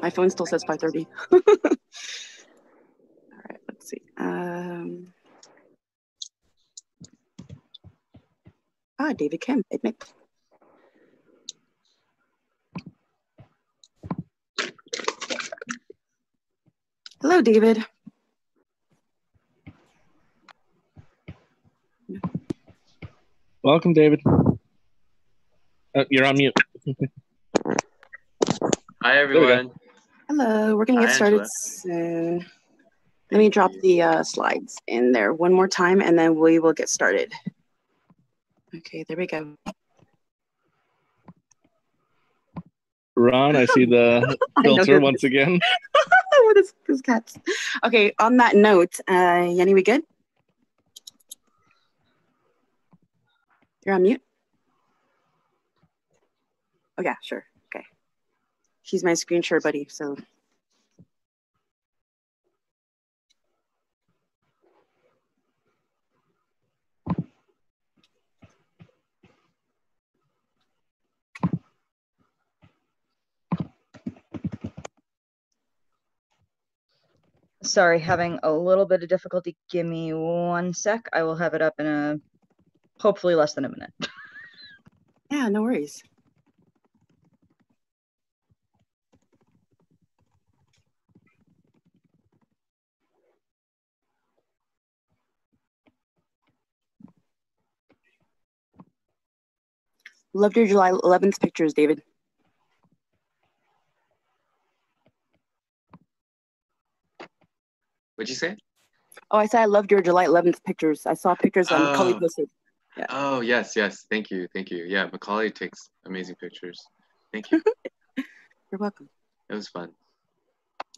My phone still says 5:30. All right, let's see. Um, ah, David Kim, admit. Hello, David. Welcome, David. Uh, you're on mute. Hi, everyone. Hello, we're gonna get Hi, started Angela. soon. Let me drop the uh, slides in there one more time and then we will get started. Okay, there we go. Ron, I see the filter once again. what is this cats? Okay, on that note, uh, Yenny, we good? You're on mute? Oh yeah, sure. Okay. She's my screen share buddy, so Sorry, having a little bit of difficulty. Give me one sec. I will have it up in a hopefully less than a minute. yeah, no worries. Loved your July 11th pictures, David. What'd you say? Oh, I said I loved your July 11th pictures. I saw pictures on Cully Oh. posted. Oh, yes, yes. Thank you. Thank you. Yeah, Macaulay takes amazing pictures. Thank you. You're welcome. It was fun.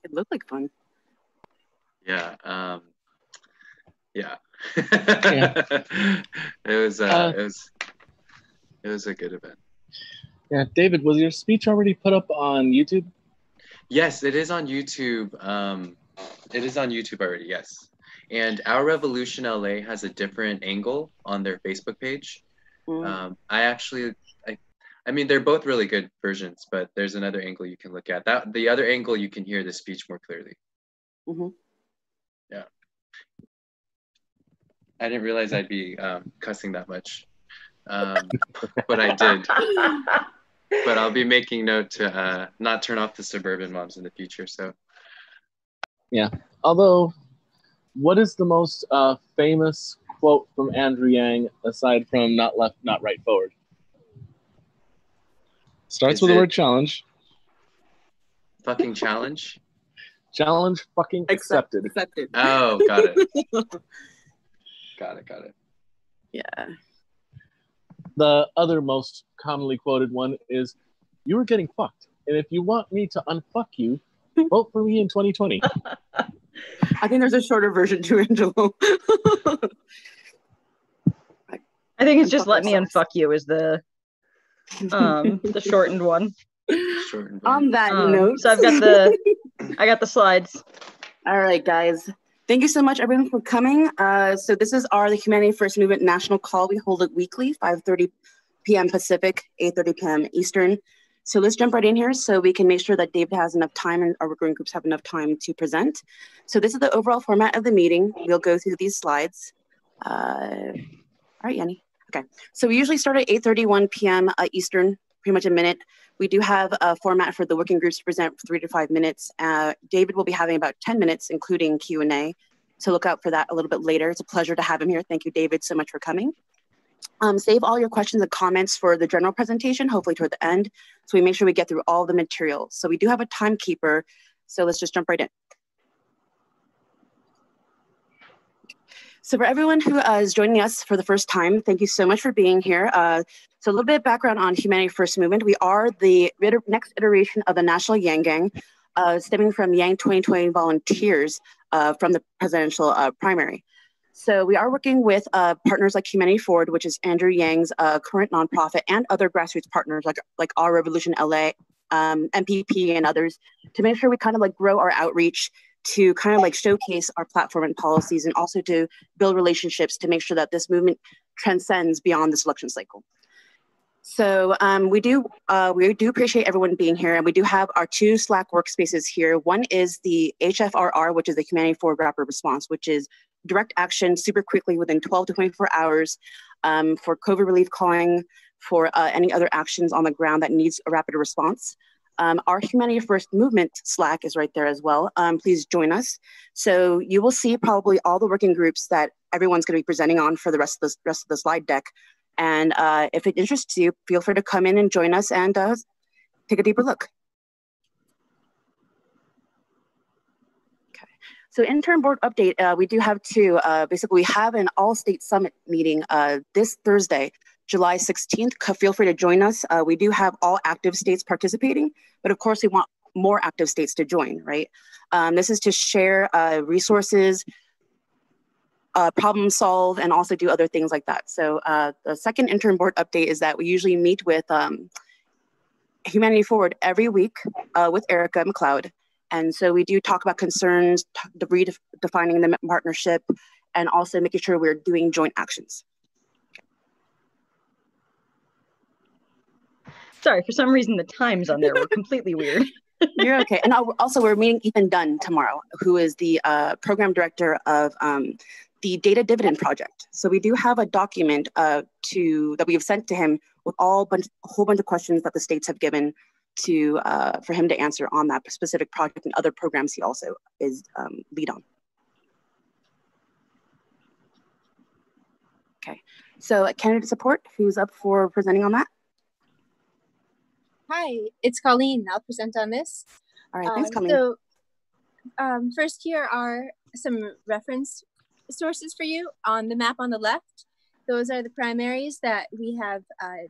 It looked like fun. Yeah. Um, yeah. Yeah. it was, uh, Uh, it was, it was a good event. Yeah, David, was your speech already put up on YouTube? Yes, it is on YouTube. Um, it is on YouTube already. Yes, and Our Revolution LA has a different angle on their Facebook page. Mm. Um, I actually, I, I mean, they're both really good versions, but there's another angle you can look at. That the other angle you can hear the speech more clearly. Mhm. Yeah. I didn't realize I'd be um, cussing that much, um, but I did. But I'll be making note to uh, not turn off the suburban moms in the future. So. Yeah. Although, what is the most uh, famous quote from Andrew Yang aside from "not left, not right, forward"? Starts Is with the word challenge. fucking challenge. Challenge fucking Accept- accepted. Accepted. Oh, got it. got it. Got it. yeah. The other most commonly quoted one is, "You were getting fucked, and if you want me to unfuck you, vote for me in 2020." I think there's a shorter version to Angelo. I think it's just let me unfuck you is the um the shortened one. Short and On that Um, note, so I've got the I got the slides. All right, guys. Thank you so much, everyone, for coming. Uh, so this is our the Humanity First Movement National Call. We hold it weekly, 5:30 p.m. Pacific, 8:30 p.m. Eastern. So let's jump right in here so we can make sure that David has enough time and our working groups have enough time to present. So this is the overall format of the meeting. We'll go through these slides. Uh, all right, Yanni. Okay. So we usually start at 8:31 p.m. Uh, Eastern, pretty much a minute. We do have a format for the working groups to present for three to five minutes. Uh, David will be having about 10 minutes, including Q&A. So look out for that a little bit later. It's a pleasure to have him here. Thank you, David, so much for coming. Um, save all your questions and comments for the general presentation, hopefully toward the end. So we make sure we get through all the material. So we do have a timekeeper. So let's just jump right in. So for everyone who uh, is joining us for the first time, thank you so much for being here. Uh, so a little bit of background on Humanity First Movement. We are the next iteration of the National Yang Gang, uh, stemming from Yang 2020 volunteers uh, from the presidential uh, primary. So we are working with uh, partners like Humanity Forward, which is Andrew Yang's current nonprofit, and other grassroots partners like like Our Revolution LA, um, MPP, and others, to make sure we kind of like grow our outreach to kind of like showcase our platform and policies, and also to build relationships to make sure that this movement transcends beyond this election cycle. So um, we do uh, we do appreciate everyone being here, and we do have our two Slack workspaces here. One is the HFRR, which is the Humanity Forward Rapid Response, which is direct action super quickly within 12 to 24 hours um, for COVID relief calling for uh, any other actions on the ground that needs a rapid response. Um, our Humanity First movement Slack is right there as well. Um, please join us. So you will see probably all the working groups that everyone's going to be presenting on for the rest of the rest of the slide deck. And uh, if it interests you, feel free to come in and join us and uh, take a deeper look. Okay. So intern board update, uh, we do have two. Uh, basically, we have an all-state summit meeting uh, this Thursday July 16th. Feel free to join us. Uh, we do have all active states participating, but of course we want more active states to join, right? Um, this is to share uh, resources, uh, problem solve, and also do other things like that. So uh, the second intern board update is that we usually meet with um, Humanity Forward every week uh, with Erica McLeod. And so we do talk about concerns, redefining the partnership, and also making sure we're doing joint actions. Sorry, for some reason the times on there were completely weird. You're okay. And also, we're meeting Ethan Dunn tomorrow, who is the uh, program director of um, the Data Dividend Project. So we do have a document uh, to that we have sent to him with all bunch, a whole bunch of questions that the states have given to uh, for him to answer on that specific project and other programs he also is um, lead on. Okay, so candidate support, who's up for presenting on that? Hi, it's Colleen. I'll present on this. All right, thanks, um, Colleen. So, um, first, here are some reference sources for you on the map on the left. Those are the primaries that we have uh,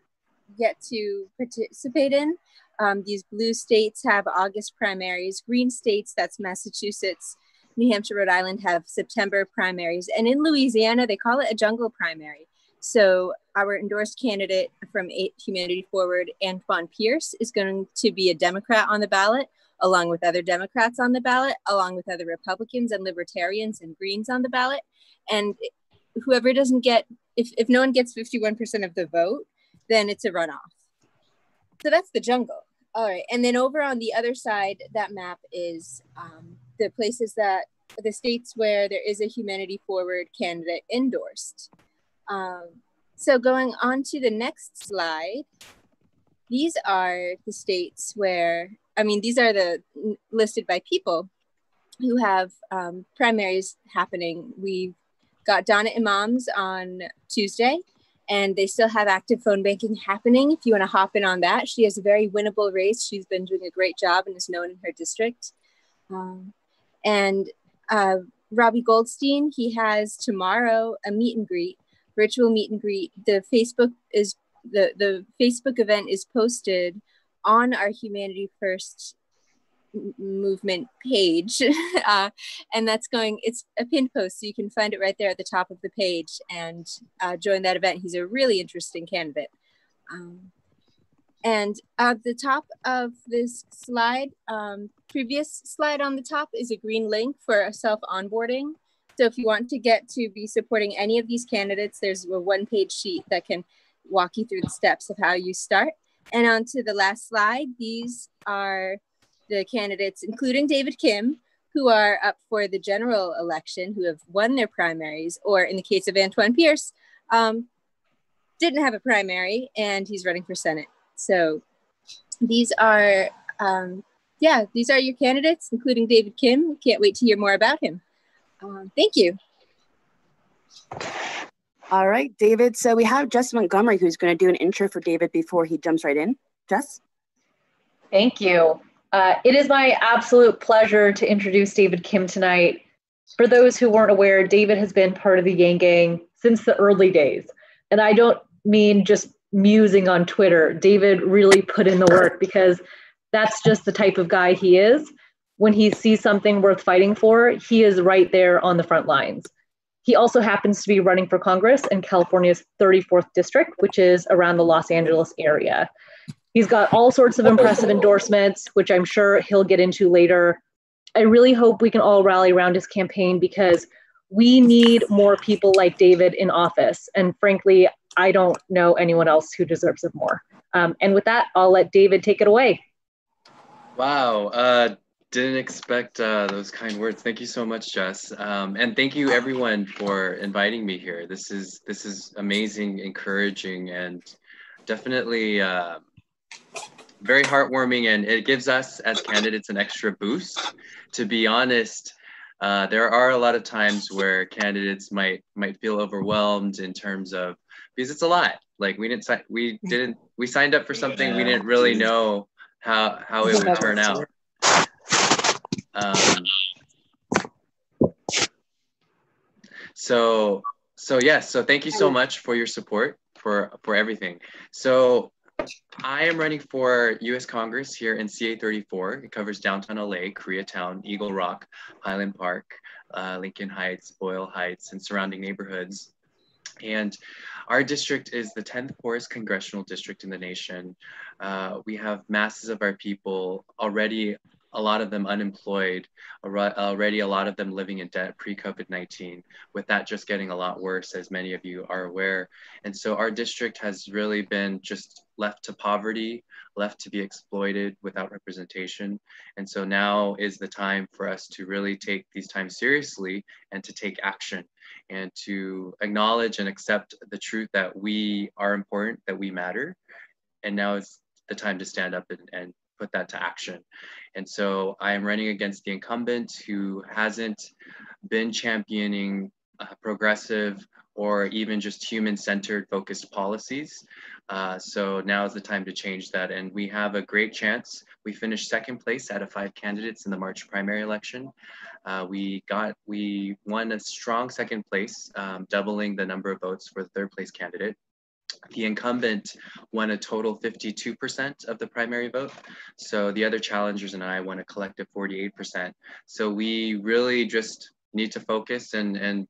yet to participate in. Um, these blue states have August primaries. Green states, that's Massachusetts, New Hampshire, Rhode Island, have September primaries. And in Louisiana, they call it a jungle primary. So our endorsed candidate from Humanity Forward, Antoine Pierce, is going to be a Democrat on the ballot, along with other Democrats on the ballot, along with other Republicans and Libertarians and Greens on the ballot. And whoever doesn't get, if, if no one gets 51% of the vote, then it's a runoff. So that's the jungle. All right. And then over on the other side, that map is um, the places that the states where there is a Humanity Forward candidate endorsed. Um, so going on to the next slide, these are the states where, I mean, these are the listed by people who have um, primaries happening. We've got Donna Imams on Tuesday, and they still have active phone banking happening. If you want to hop in on that, she has a very winnable race. She's been doing a great job and is known in her district. Um, and uh, Robbie Goldstein, he has tomorrow a meet and greet virtual meet and greet. The Facebook is the the Facebook event is posted on our Humanity First movement page. Uh, and that's going it's a pinned post so you can find it right there at the top of the page and uh, join that event. He's a really interesting candidate. Um, and at the top of this slide um, previous slide on the top is a green link for self onboarding so if you want to get to be supporting any of these candidates, there's a one page sheet that can walk you through the steps of how you start. And on to the last slide, these are the candidates, including David Kim, who are up for the general election, who have won their primaries, or in the case of Antoine Pierce, um, didn't have a primary and he's running for Senate. So these are, um, yeah, these are your candidates, including David Kim. Can't wait to hear more about him. Um, thank you. All right, David. So we have Jess Montgomery who's going to do an intro for David before he jumps right in. Jess? Thank you. Uh, it is my absolute pleasure to introduce David Kim tonight. For those who weren't aware, David has been part of the Yang Gang since the early days. And I don't mean just musing on Twitter. David really put in the work because that's just the type of guy he is when he sees something worth fighting for, he is right there on the front lines. He also happens to be running for Congress in California's 34th district, which is around the Los Angeles area. He's got all sorts of impressive endorsements, which I'm sure he'll get into later. I really hope we can all rally around his campaign because We need more people like David in office. And frankly, I don't know anyone else who deserves it more. Um, and with that, I'll let David take it away. Wow. Uh, didn't expect uh, those kind words. Thank you so much, Jess, um, and thank you everyone for inviting me here. This is this is amazing, encouraging, and definitely uh, very heartwarming. And it gives us as candidates an extra boost. To be honest, uh, there are a lot of times where candidates might might feel overwhelmed in terms of because it's a lot. Like we didn't we didn't we signed up for something yeah, we didn't really know how how it would turn out. Um, so so yes, so thank you so much for your support for for everything. So I am running for U.S. Congress here in CA34. It covers downtown LA, Koreatown, Eagle Rock, Highland Park, uh, Lincoln Heights, Boyle Heights, and surrounding neighborhoods. And our district is the 10th poorest congressional district in the nation. Uh, we have masses of our people already a lot of them unemployed, already a lot of them living in debt pre-COVID-19, with that just getting a lot worse, as many of you are aware. And so our district has really been just left to poverty, left to be exploited without representation. And so now is the time for us to really take these times seriously and to take action and to acknowledge and accept the truth that we are important, that we matter. And now is the time to stand up and, and put that to action. And so I am running against the incumbent who hasn't been championing uh, progressive or even just human-centered focused policies. Uh, so now is the time to change that. And we have a great chance. We finished second place out of five candidates in the March primary election. Uh, we got, we won a strong second place, um, doubling the number of votes for the third place candidate the incumbent won a total 52% of the primary vote. So the other challengers and I won a collective 48%. So we really just need to focus and, and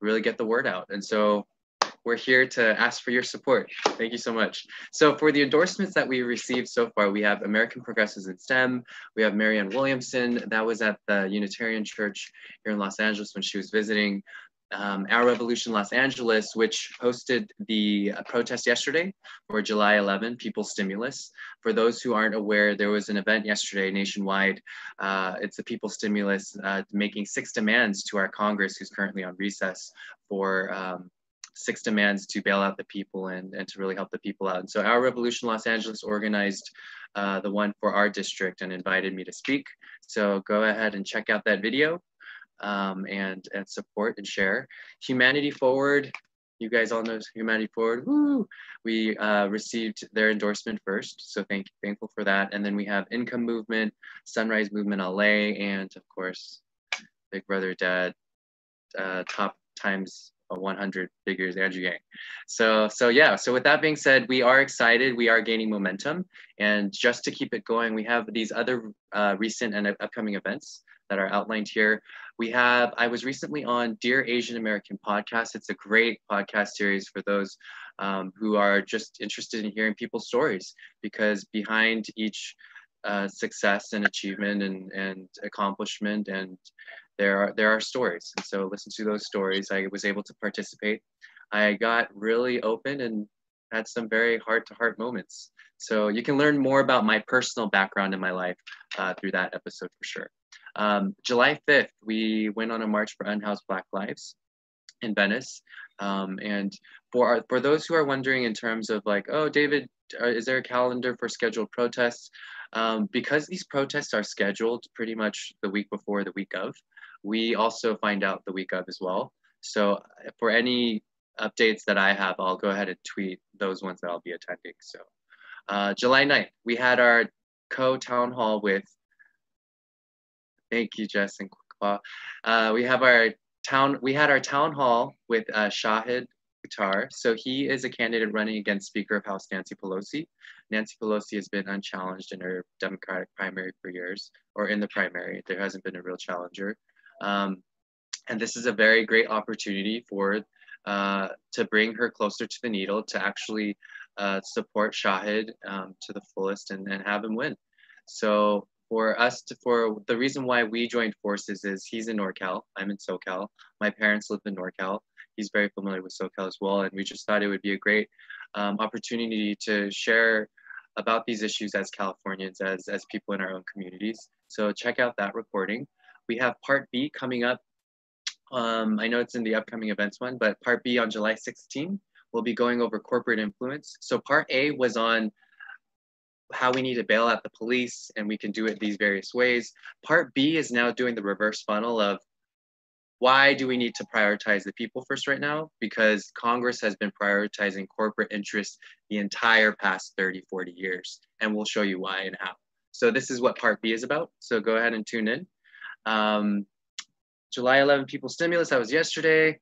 really get the word out. And so we're here to ask for your support. Thank you so much. So for the endorsements that we received so far, we have American Progressives in STEM, we have Marianne Williamson, that was at the Unitarian Church here in Los Angeles when she was visiting um, Our Revolution Los Angeles, which hosted the uh, protest yesterday for July 11 People Stimulus. For those who aren't aware, there was an event yesterday nationwide. Uh, it's the People Stimulus uh, making six demands to our Congress, who's currently on recess, for um, six demands to bail out the people and, and to really help the people out. And so Our Revolution Los Angeles organized uh, the one for our district and invited me to speak. So go ahead and check out that video um, and, and support and share. Humanity Forward, you guys all know Humanity Forward, woo! We uh, received their endorsement first, so thank thankful for that. And then we have Income Movement, Sunrise Movement LA, and of course, Big Brother Dad, uh, top times 100 figures Andrew Yang. So, so yeah, so with that being said, we are excited, we are gaining momentum. And just to keep it going, we have these other uh, recent and upcoming events that are outlined here. We have, I was recently on Dear Asian American podcast. It's a great podcast series for those um, who are just interested in hearing people's stories because behind each uh, success and achievement and, and accomplishment and there are there are stories. And so listen to those stories. I was able to participate. I got really open and had some very heart to heart moments. So you can learn more about my personal background in my life uh, through that episode for sure um, July 5th, we went on a march for unhoused Black lives in Venice. Um, and for, our, for those who are wondering in terms of like, oh, David, uh, is there a calendar for scheduled protests? Um, because these protests are scheduled pretty much the week before, the week of, we also find out the week of as well. So uh, for any updates that I have, I'll go ahead and tweet those ones that I'll be attending. So uh, July 9th, we had our co-town hall with Thank you, Jess and. Uh, we have our town, we had our town hall with uh, Shahid Buttar. So he is a candidate running against Speaker of House Nancy Pelosi. Nancy Pelosi has been unchallenged in her Democratic primary for years, or in the primary. There hasn't been a real challenger. Um, and this is a very great opportunity for uh, to bring her closer to the needle, to actually uh, support Shahid um, to the fullest and, and have him win. So for us to, for the reason why we joined forces is he's in NorCal, I'm in SoCal. My parents live in NorCal. He's very familiar with SoCal as well. And we just thought it would be a great um, opportunity to share about these issues as Californians, as, as people in our own communities. So check out that recording. We have part B coming up. Um, I know it's in the upcoming events one, but part B on July 16, we'll be going over corporate influence. So part A was on how we need to bail out the police and we can do it these various ways. Part B is now doing the reverse funnel of why do we need to prioritize the people first right now? Because Congress has been prioritizing corporate interests the entire past 30, 40 years. And we'll show you why and how. So this is what part B is about. So go ahead and tune in. Um, July 11 people stimulus, that was yesterday.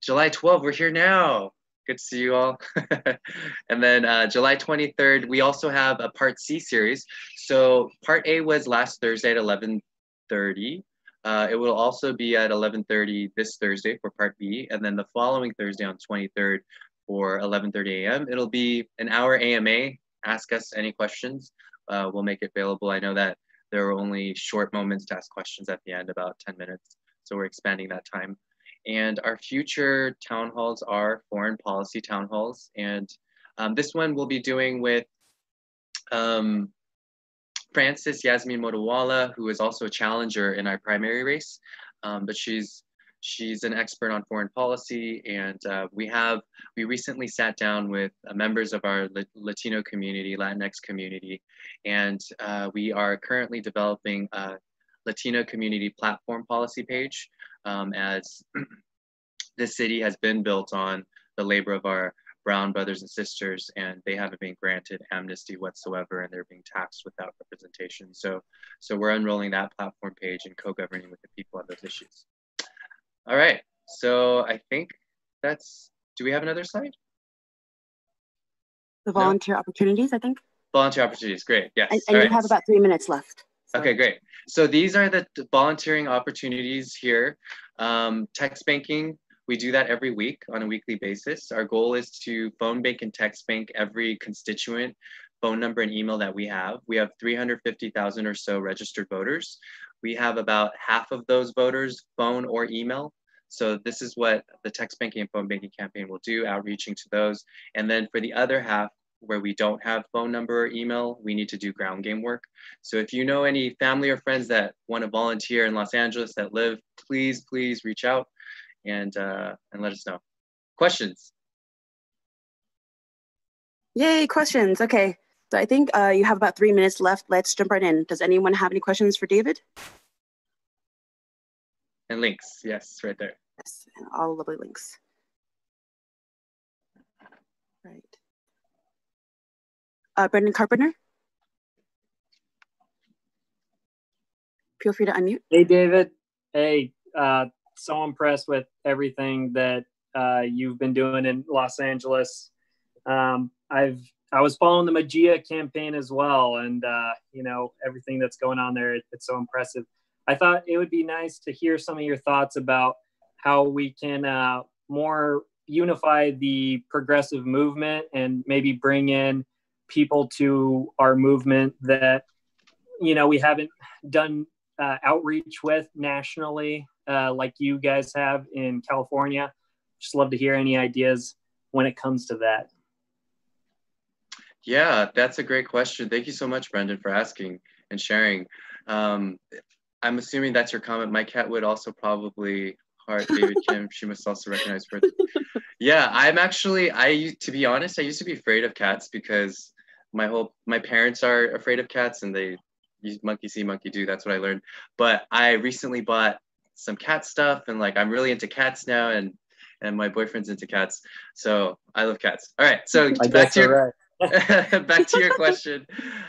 July 12, we're here now. Good to see you all. and then uh, July 23rd, we also have a part C series. So part A was last Thursday at 11.30. Uh, it will also be at 11.30 this Thursday for part B. And then the following Thursday on 23rd for 11.30 a.m. It'll be an hour AMA. Ask us any questions. Uh, we'll make it available. I know that there are only short moments to ask questions at the end, about 10 minutes. So we're expanding that time. And our future town halls are foreign policy town halls. And um, this one we'll be doing with um, Frances Yasmin Motiwalla, who is also a challenger in our primary race. Um, but she's she's an expert on foreign policy and uh, we have we recently sat down with uh, members of our latino community latinx community and uh, we are currently developing a latino community platform policy page um, as this city has been built on the labor of our brown brothers and sisters, and they haven't been granted amnesty whatsoever, and they're being taxed without representation. So, so we're unrolling that platform page and co-governing with the people on those issues. All right, so I think that's. Do we have another slide? The volunteer no? opportunities, I think. Volunteer opportunities, great. Yes. And, and you right. have about three minutes left. Okay, great. So these are the volunteering opportunities here. Um, text banking, we do that every week on a weekly basis. Our goal is to phone bank and text bank every constituent phone number and email that we have. We have 350,000 or so registered voters. We have about half of those voters phone or email. So this is what the text banking and phone banking campaign will do, outreaching to those. And then for the other half, where we don't have phone number or email, we need to do ground game work. So if you know any family or friends that want to volunteer in Los Angeles that live, please, please reach out and, uh, and let us know. Questions? Yay, questions. Okay. So I think uh, you have about three minutes left. Let's jump right in. Does anyone have any questions for David? And links. Yes, right there. Yes, all lovely links. Right. Uh, Brendan Carpenter? Feel free to unmute. Hey, David. Hey, uh, so impressed with everything that uh, you've been doing in Los Angeles. Um, I've I was following the Magia campaign as well, and uh, you know everything that's going on there. It, it's so impressive. I thought it would be nice to hear some of your thoughts about how we can uh, more unify the progressive movement and maybe bring in people to our movement that you know we haven't done uh, outreach with nationally uh, like you guys have in California. Just love to hear any ideas when it comes to that. Yeah, that's a great question. Thank you so much, Brendan, for asking and sharing. Um, I'm assuming that's your comment. My cat would also probably heart David Kim. She must also recognize for. Yeah, I'm actually. I to be honest, I used to be afraid of cats because my whole my parents are afraid of cats and they use monkey see monkey do. That's what I learned. But I recently bought some cat stuff and like I'm really into cats now and and my boyfriend's into cats. So I love cats. All right. So back to your, right. back to your question.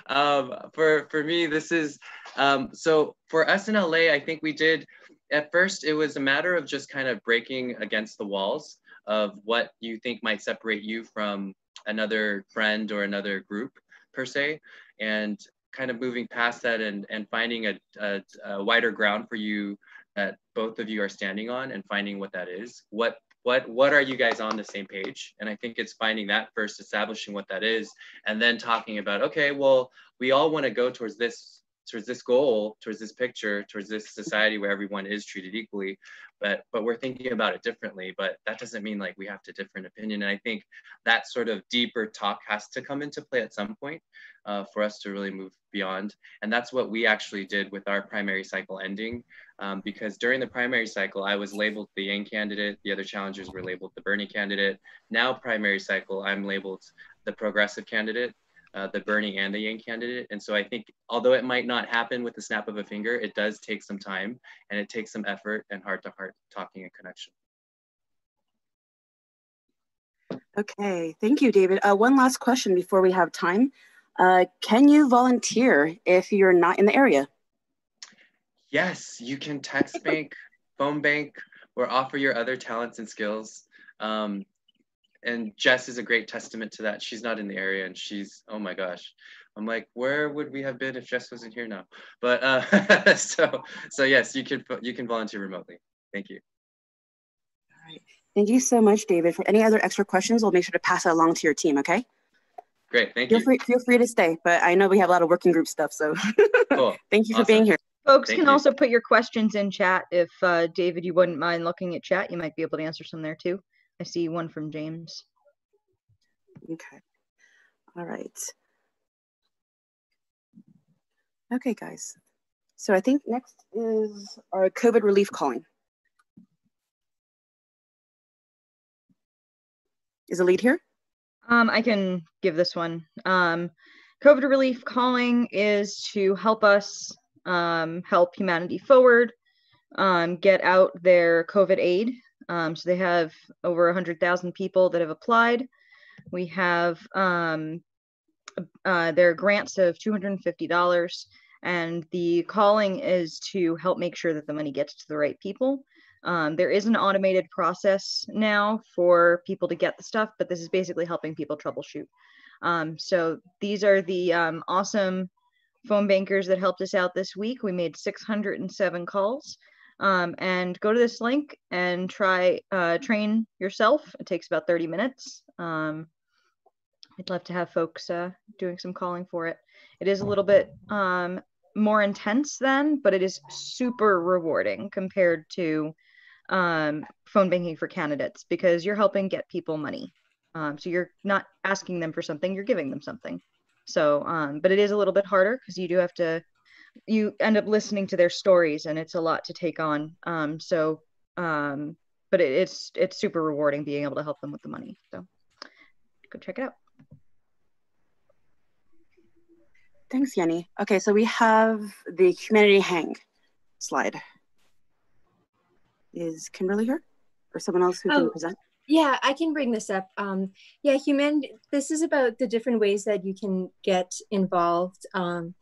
Um, for for me, this is um, so for us in LA, I think we did at first it was a matter of just kind of breaking against the walls of what you think might separate you from another friend or another group per se and kind of moving past that and, and finding a, a, a wider ground for you that both of you are standing on and finding what that is. What what what are you guys on the same page? And I think it's finding that first, establishing what that is, and then talking about okay, well, we all want to go towards this towards this goal, towards this picture, towards this society where everyone is treated equally. But but we're thinking about it differently. But that doesn't mean like we have to different opinion. And I think that sort of deeper talk has to come into play at some point uh, for us to really move beyond. And that's what we actually did with our primary cycle ending. Um, because during the primary cycle, I was labeled the Yang candidate. The other challengers were labeled the Bernie candidate. Now primary cycle, I'm labeled the progressive candidate uh, the Bernie and the Yang candidate. And so I think, although it might not happen with the snap of a finger, it does take some time and it takes some effort and heart to heart talking and connection. Okay, thank you, David. Uh, one last question before we have time. Uh, can you volunteer if you're not in the area? Yes, you can text bank, phone bank, or offer your other talents and skills. Um, and Jess is a great testament to that. She's not in the area and she's, oh my gosh. I'm like, where would we have been if Jess wasn't here now? But uh, so, so yes, you can, you can volunteer remotely. Thank you. All right. Thank you so much, David. For any other extra questions, we'll make sure to pass it along to your team, okay? Great, thank feel you. Free, feel free to stay, but I know we have a lot of working group stuff, so cool. thank you awesome. for being here. Folks Thank can you. also put your questions in chat. If uh, David, you wouldn't mind looking at chat, you might be able to answer some there too. I see one from James. Okay. All right. Okay, guys. So I think next is our COVID relief calling. Is the lead here? Um, I can give this one. Um, COVID relief calling is to help us um, help humanity forward, um, get out their COVID aid. Um, so they have over 100,000 people that have applied. We have um, uh, their grants of $250, and the calling is to help make sure that the money gets to the right people. Um, there is an automated process now for people to get the stuff, but this is basically helping people troubleshoot. Um, so these are the um, awesome phone bankers that helped us out this week. We made 607 calls. Um, and go to this link and try uh, train yourself. It takes about 30 minutes. Um, I'd love to have folks uh, doing some calling for it. It is a little bit um, more intense then, but it is super rewarding compared to um, phone banking for candidates because you're helping get people money. Um, so you're not asking them for something, you're giving them something. So, um, but it is a little bit harder because you do have to, you end up listening to their stories and it's a lot to take on. Um, so, um, but it, it's it's super rewarding being able to help them with the money. So, go check it out. Thanks, Yenny. Okay, so we have the humanity hang slide. Is Kimberly here? Or someone else who can Oh. present? Yeah, I can bring this up. Um, yeah, human. This is about the different ways that you can get involved um,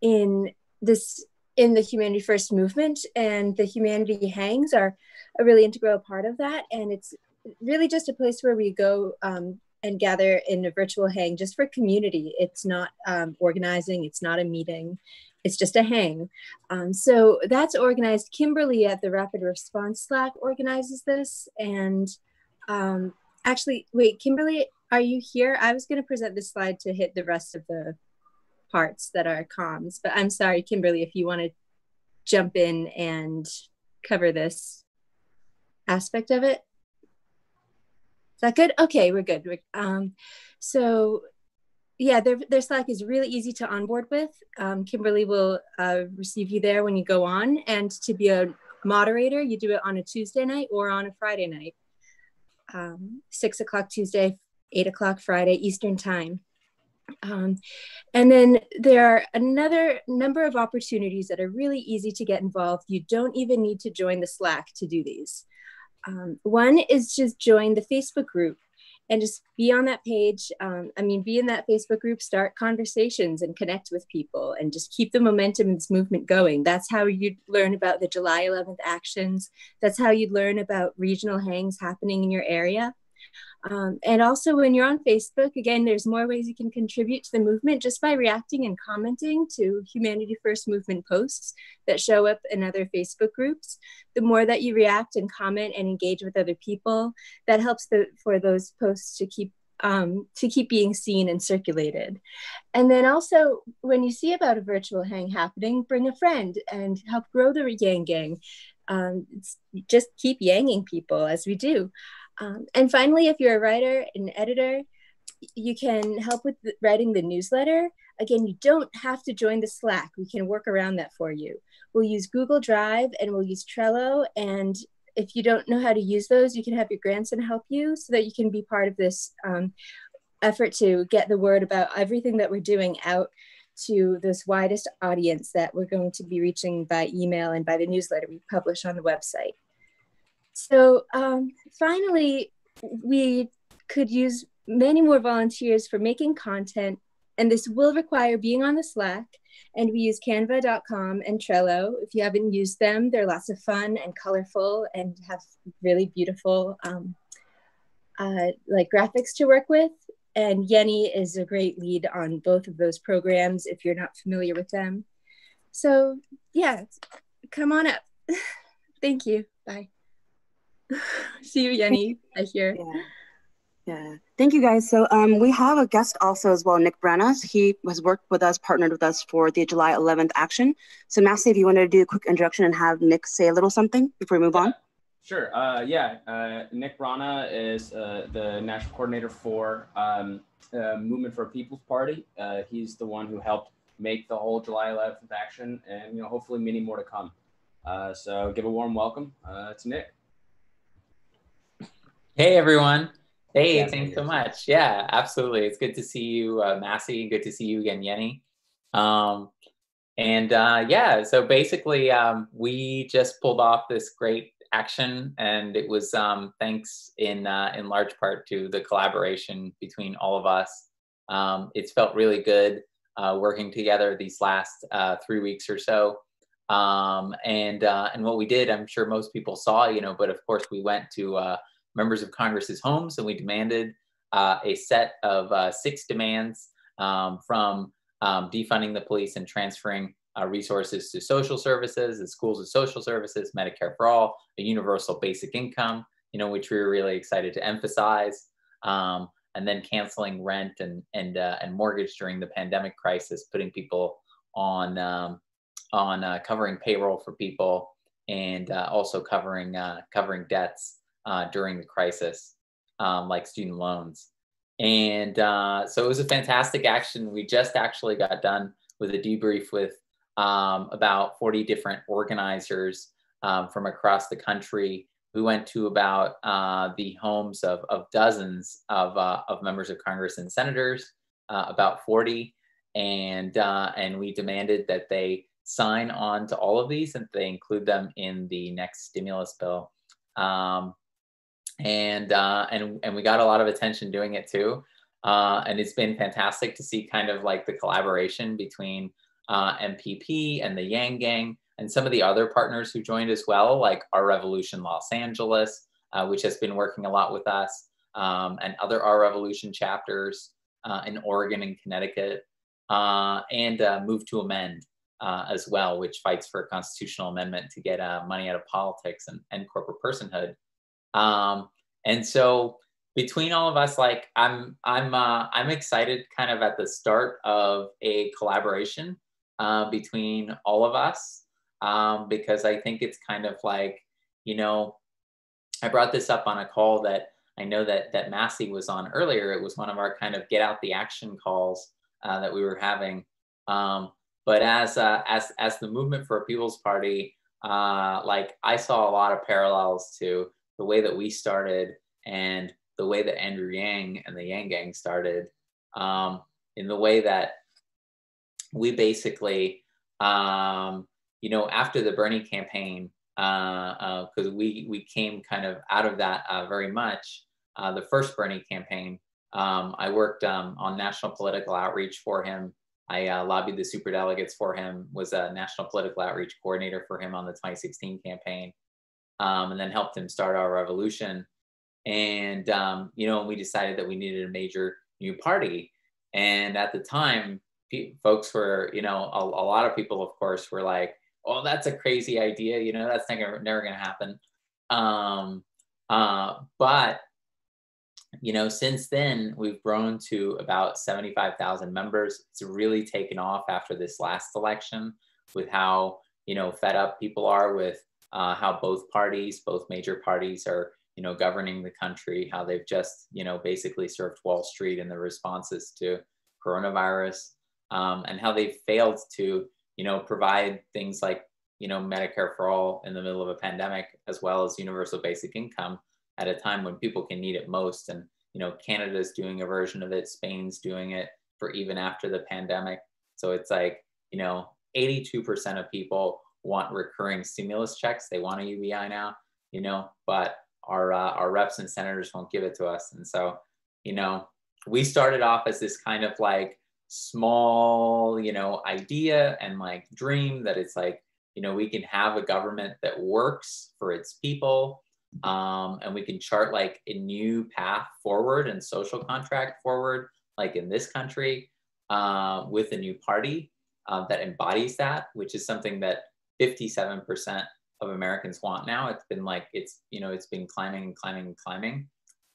in this in the Humanity First movement, and the Humanity Hangs are a really integral part of that. And it's really just a place where we go um, and gather in a virtual hang just for community. It's not um, organizing. It's not a meeting. It's just a hang. Um, so that's organized. Kimberly at the Rapid Response Slack organizes this, and um, actually, wait, Kimberly, are you here? I was going to present this slide to hit the rest of the parts that are comms, but I'm sorry, Kimberly, if you want to jump in and cover this aspect of it. Is that good? Okay, we're good. We're- Um, so yeah, their, their Slack is really easy to onboard with. Um, Kimberly will uh, receive you there when you go on. And to be a moderator, you do it on a Tuesday night or on a Friday night um, six o'clock Tuesday, eight o'clock Friday Eastern time. Um, and then there are another number of opportunities that are really easy to get involved. You don't even need to join the Slack to do these. Um, one is just join the Facebook group and just be on that page. Um, I mean, be in that Facebook group, start conversations and connect with people and just keep the momentum and this movement going. That's how you learn about the July 11th actions. That's how you learn about regional hangs happening in your area. Um, and also, when you're on Facebook, again, there's more ways you can contribute to the movement just by reacting and commenting to Humanity First movement posts that show up in other Facebook groups. The more that you react and comment and engage with other people, that helps the, for those posts to keep um, to keep being seen and circulated. And then also, when you see about a virtual hang happening, bring a friend and help grow the Yang Gang. Um, just keep yanging people as we do. Um, and finally, if you're a writer, an editor, you can help with writing the newsletter. Again, you don't have to join the Slack. We can work around that for you. We'll use Google Drive and we'll use Trello. And if you don't know how to use those, you can have your grandson help you so that you can be part of this um, effort to get the word about everything that we're doing out to this widest audience that we're going to be reaching by email and by the newsletter we publish on the website. So um, finally, we could use many more volunteers for making content, and this will require being on the Slack. And we use canva.com and Trello. If you haven't used them, they're lots of fun and colorful and have really beautiful um, uh, like graphics to work with. And Yenny is a great lead on both of those programs if you're not familiar with them. So yeah, come on up. Thank you. Bye. See you, Yenny. I hear. Yeah. Yeah. Thank you guys. So um, we have a guest also as well, Nick Branas. He has worked with us, partnered with us for the July 11th action. So Massey, if you wanted to do a quick introduction and have Nick say a little something before we move yeah. on. Sure. Uh, yeah. Uh, Nick Brana is uh, the national coordinator for um, uh, Movement for a People's Party. Uh, he's the one who helped make the whole July 11th action, and you know, hopefully, many more to come. Uh, so, give a warm welcome to Nick. Hey, everyone. Hey, yeah, thanks so much. Yeah, absolutely. It's good to see you, uh, Massey. Good to see you again, Yenny. Um, and uh, yeah, so basically, um, we just pulled off this great action, and it was um, thanks in uh, in large part to the collaboration between all of us. Um, it's felt really good uh, working together these last uh, three weeks or so. Um, and uh, and what we did, I'm sure most people saw, you know, but of course we went to uh, members of Congress's homes, and we demanded uh, a set of uh, six demands um, from um, defunding the police and transferring uh, resources to social services, the schools of social services, Medicare for all, a universal basic income, you know, which we were really excited to emphasize, um, and then canceling rent and and uh, and mortgage during the pandemic crisis, putting people on um, on uh, covering payroll for people and uh, also covering covering debts uh, during the crisis, um, like student loans. And uh, so it was a fantastic action. We just actually got done with a debrief with um, about 40 different organizers um, from across the country. We went to about uh, the homes of, of dozens of, uh, of members of Congress and senators, uh, about 40, and, uh, and we demanded that they sign on to all of these and they include them in the next stimulus bill. Um, and uh, and and we got a lot of attention doing it too. Uh, and it's been fantastic to see kind of like the collaboration between uh, MPP and the Yang Gang and some of the other partners who joined as well, like Our Revolution Los Angeles, uh, which has been working a lot with us, um, and other Our Revolution chapters uh, in Oregon and Connecticut, uh, and Move to Amend. as well, which fights for a constitutional amendment to get money out of politics and, and corporate personhood. Um, and so between all of us, like I'm, I'm, uh, I'm excited kind of at the start of a collaboration uh, between all of us um, because I think it's kind of like, you know, I brought this up on a call that I know that that Massey was on earlier. It was one of our kind of get out the action calls uh, that we were having. Um, but as uh, as as the movement for a People's Party, uh, like I saw a lot of parallels to the way that we started and the way that Andrew Yang and the Yang Gang started, um, in the way that we basically, um, you know, after the Bernie campaign, because uh, uh, we we came kind of out of that uh, very much. Uh, the first Bernie campaign, um, I worked um, on national political outreach for him. I uh, lobbied the super delegates for him. Was a national political outreach coordinator for him on the 2016 campaign um, and then helped him start our revolution. And, um, you know, we decided that we needed a major new party. And at the time, folks were, you know, a, a, lot of people, of course, were like, oh, that's a crazy idea. You know, that's never, never going to happen. Um, uh, but you know, since then, we've grown to about 75,000 members. It's really taken off after this last election with how, you know, fed up people are with uh, how both parties, both major parties are, you know, governing the country, how they've just, you know, basically served Wall Street in the responses to coronavirus, um, and how they've failed to, you know, provide things like, you know, Medicare for all in the middle of a pandemic, as well as universal basic income at a time when people can need it most. And, you know, Canada's doing a version of it, Spain's doing it for even after the pandemic. So it's like, you know, 82% of people want recurring stimulus checks. They want a UBI now, you know, but our, uh, our reps and senators won't give it to us. And so, you know, we started off as this kind of like small, you know, idea and like dream that it's like, you know, we can have a government that works for its people um, and we can chart like a new path forward and social contract forward, like in this country, uh, with a new party uh, that embodies that, which is something that 57% of Americans want now. It's been like it's you know it's been climbing and climbing and climbing,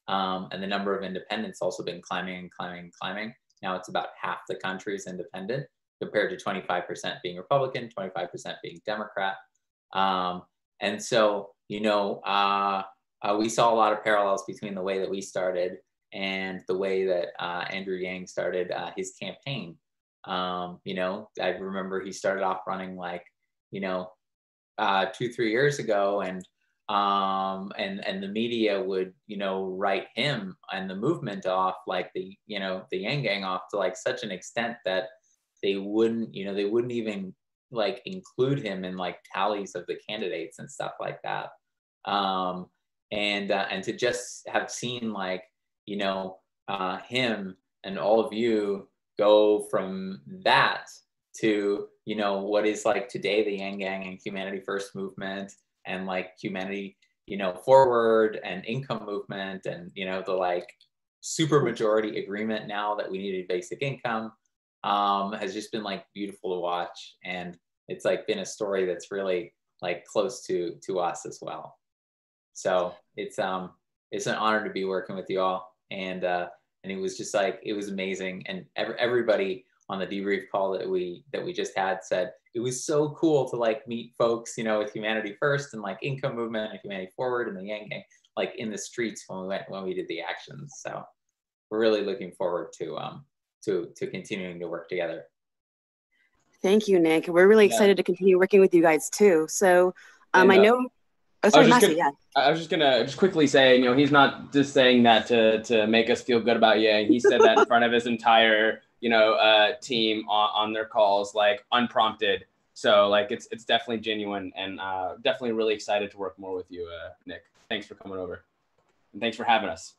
um, and the number of independents also been climbing and climbing and climbing. Now it's about half the country is independent compared to 25% being Republican, 25% being Democrat. Um, and so you know, uh, uh, we saw a lot of parallels between the way that we started and the way that uh, Andrew Yang started uh, his campaign. Um, you know, I remember he started off running like, you know, uh, two, three years ago and um, and and the media would you know write him and the movement off like the you know the Yang Gang off to like such an extent that they wouldn't you know they wouldn't even like include him in like tallies of the candidates and stuff like that. Um, and uh, and to just have seen like you know uh, him and all of you go from that to you know what is like today the Yang Gang and Humanity First movement and like humanity you know forward and income movement and you know the like super majority agreement now that we needed basic income um, has just been like beautiful to watch. And it's like been a story that's really like close to to us as well. So it's um it's an honor to be working with you all. And uh and it was just like it was amazing. And every, everybody on the debrief call that we that we just had said it was so cool to like meet folks you know with humanity first and like income movement and humanity forward and the yang gang like in the streets when we went when we did the actions so we're really looking forward to um to to continuing to work together Thank you, Nick. We're really excited yeah. to continue working with you guys too. So um, and, uh, I know. Oh, sorry, I yeah. I was just gonna just quickly say, you know, he's not just saying that to to make us feel good about you. He said that in front of his entire, you know, uh, team on, on their calls, like unprompted. So like it's it's definitely genuine, and uh, definitely really excited to work more with you, uh, Nick. Thanks for coming over, and thanks for having us.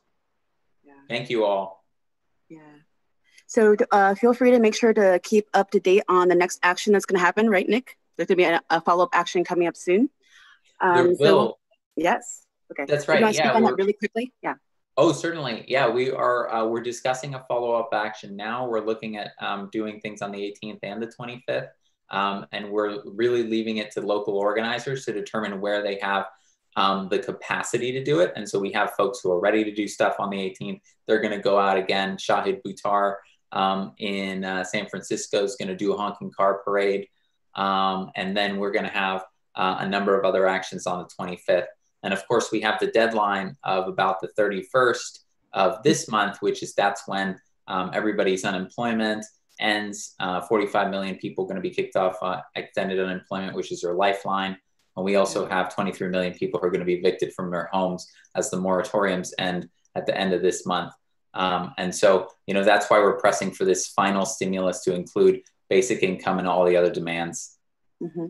Yeah. Thank you all. Yeah. So uh, feel free to make sure to keep up to date on the next action that's going to happen, right, Nick? There's going to be a, a follow up action coming up soon. Um, there will. So, yes. Okay. That's right. yeah. on that really quickly. Yeah. Oh, certainly. Yeah, we are. Uh, we're discussing a follow up action now. We're looking at um, doing things on the 18th and the 25th, um, and we're really leaving it to local organizers to determine where they have um, the capacity to do it. And so we have folks who are ready to do stuff on the 18th. They're going to go out again. Shahid Buttar um, in uh, San Francisco is going to do a honking car parade. Um, and then we're going to have uh, a number of other actions on the 25th. And of course, we have the deadline of about the 31st of this month, which is that's when um, everybody's unemployment ends. Uh, 45 million people going to be kicked off uh, extended unemployment, which is their lifeline. And we also have 23 million people who are going to be evicted from their homes as the moratoriums end at the end of this month. Um, and so, you know, that's why we're pressing for this final stimulus to include basic income and all the other demands. Mm-hmm.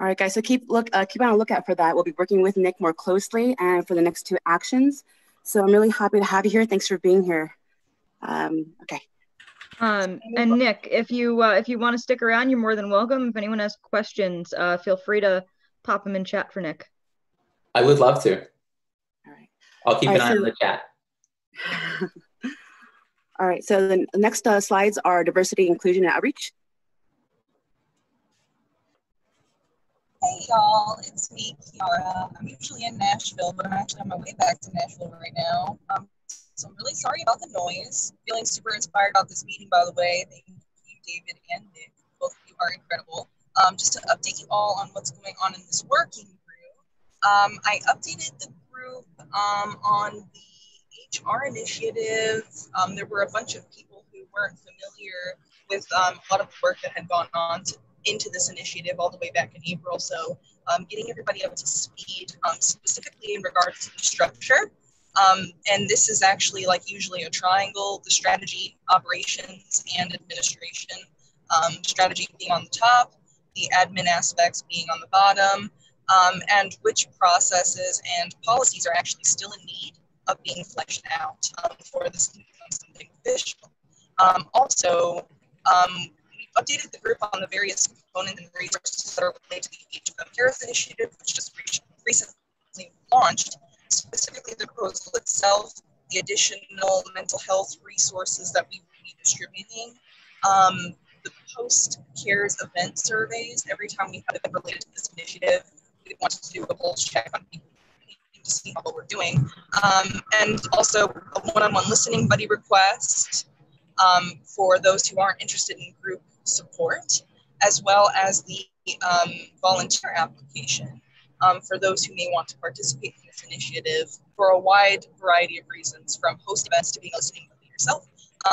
All right, guys. So keep look uh, keep on a lookout for that. We'll be working with Nick more closely and for the next two actions. So I'm really happy to have you here. Thanks for being here. Um, okay. Um, and Nick, if you uh, if you want to stick around, you're more than welcome. If anyone has questions, uh, feel free to pop them in chat for Nick. I would love to. All right. I'll keep All an right, eye so- on the chat. All right, so the next uh, slides are diversity, inclusion, and outreach. Hey y'all, it's me, Kiara. I'm usually in Nashville, but I'm actually on my way back to Nashville right now. Um, so I'm really sorry about the noise. Feeling super inspired about this meeting, by the way. Thank you, David and Nick. Both of you are incredible. Um, just to update you all on what's going on in this working group, um, I updated the group um, on the HR initiative. Um, there were a bunch of people who weren't familiar with um, a lot of the work that had gone on to, into this initiative all the way back in April. So um, getting everybody up to speed, um, specifically in regards to the structure. Um, and this is actually like usually a triangle, the strategy, operations, and administration. Um, strategy being on the top, the admin aspects being on the bottom, um, and which processes and policies are actually still in need of being fleshed out um, for this to become something official. also, updated the group on the various components and resources that are related to the Age of initiative, which just recently launched, specifically the proposal itself, the additional mental health resources that we will be distributing, um, the post CARES event surveys. Every time we have an event related to this initiative, we want to do a pulse check on people to see how we're doing. Um, and also a one-on-one listening buddy request, um, for those who aren't interested in group support, as well as the um, volunteer application um, for those who may want to participate in this initiative for a wide variety of reasons, from host events to being a listening buddy yourself.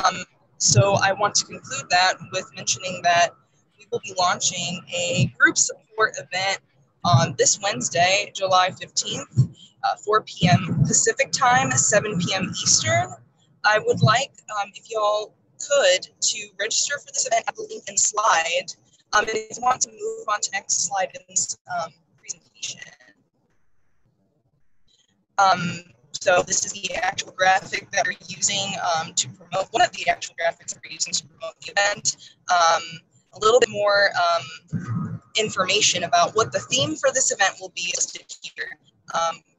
Um, so I want to conclude that with mentioning that we will be launching a group support event on this Wednesday, July 15th, uh, 4 p.m. Pacific time, 7 p.m. Eastern. I would like, um, if y'all could, to register for this event at the link and slide. Um, and if you want to move on to next slide in this um, presentation. Um, so this is the actual graphic that we're using um, to promote, one of the actual graphics that we're using to promote the event. Um, a little bit more um, information about what the theme for this event will be listed here.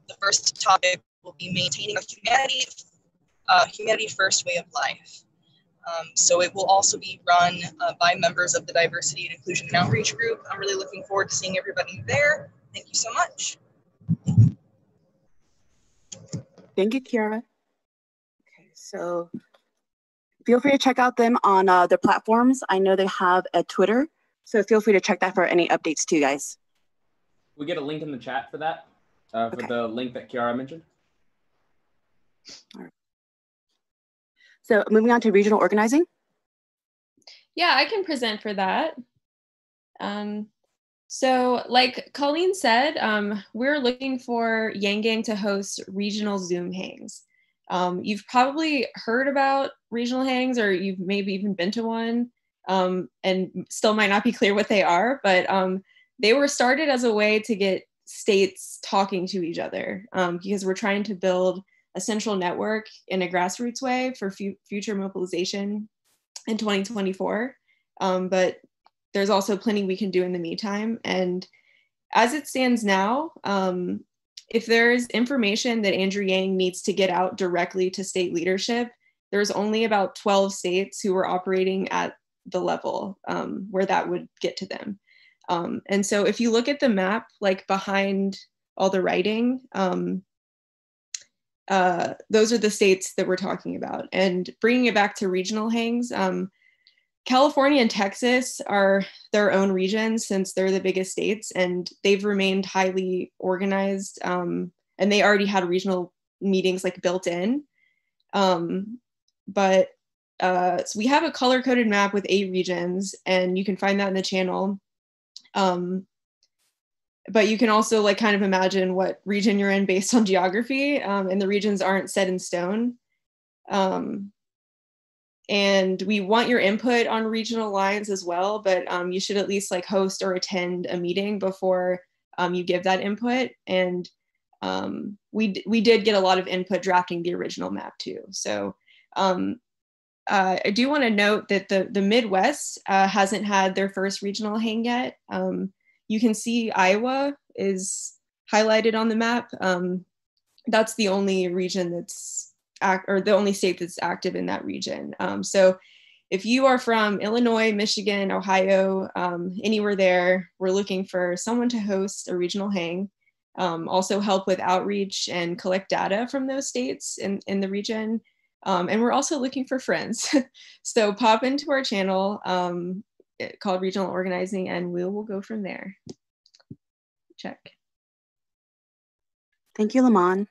the first topic will be maintaining a humanity uh, humanity first way of life. Um, so it will also be run uh, by members of the Diversity and Inclusion and Outreach Group. I'm really looking forward to seeing everybody there. Thank you so much. Thank you, Kiara. Okay, so feel free to check out them on uh, their platforms. I know they have a Twitter, so feel free to check that for any updates too, guys. We get a link in the chat for that, uh, for okay. the link that Kiara mentioned. All right. So moving on to regional organizing. Yeah, I can present for that. Um, so like Colleen said, um, we're looking for Yang Gang to host regional Zoom hangs. Um, you've probably heard about regional hangs or you've maybe even been to one um, and still might not be clear what they are, but um, they were started as a way to get states talking to each other um, because we're trying to build a central network in a grassroots way for f- future mobilization in 2024. Um, but there's also plenty we can do in the meantime. And as it stands now, um, if there's information that Andrew Yang needs to get out directly to state leadership, there's only about 12 states who are operating at the level um, where that would get to them. Um, and so if you look at the map, like behind all the writing, um, uh, those are the states that we're talking about. And bringing it back to regional hangs, um, California and Texas are their own regions since they're the biggest states, and they've remained highly organized. Um, and they already had regional meetings like built in. Um, but uh, so we have a color coded map with eight regions, and you can find that in the channel. Um, but you can also like kind of imagine what region you're in based on geography um, and the regions aren't set in stone. Um, and we want your input on regional lines as well but um, you should at least like host or attend a meeting before um, you give that input. And um, we, we did get a lot of input drafting the original map too. So um, uh, I do want to note that the, the Midwest uh, hasn't had their first regional hang yet. Um, you can see Iowa is highlighted on the map. Um, that's the only region that's act or the only state that's active in that region. Um, so if you are from Illinois, Michigan, Ohio, um, anywhere there, we're looking for someone to host a regional hang. Um, also help with outreach and collect data from those states in, in the region. Um, and we're also looking for friends. so pop into our channel um, called Regional Organizing and we will go from there. Check. Thank you, Lamont.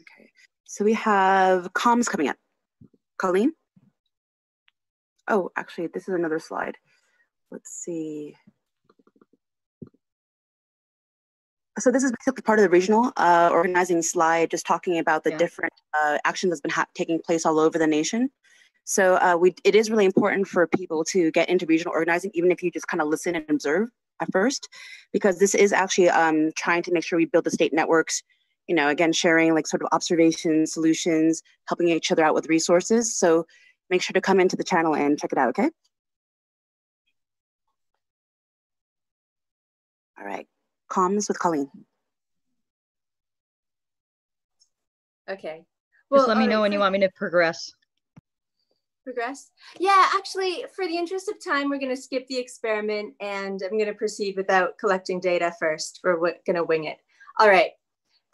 Okay, so we have comms coming up. Colleen? Oh, actually, this is another slide. Let's see. So this is basically part of the regional uh, organizing slide, just talking about the yeah. different uh, action that's been taking place all over the nation. So uh, we, it is really important for people to get into regional organizing, even if you just kind of listen and observe at first, because this is actually um, trying to make sure we build the state networks, you know, again, sharing like sort of observations, solutions, helping each other out with resources. So make sure to come into the channel and check it out, okay? All right, comms with Colleen. Okay. Well, Just let me know right, when you want me to progress progress? Yeah, actually, for the interest of time, we're going to skip the experiment and I'm going to proceed without collecting data first. We're going to wing it. All right,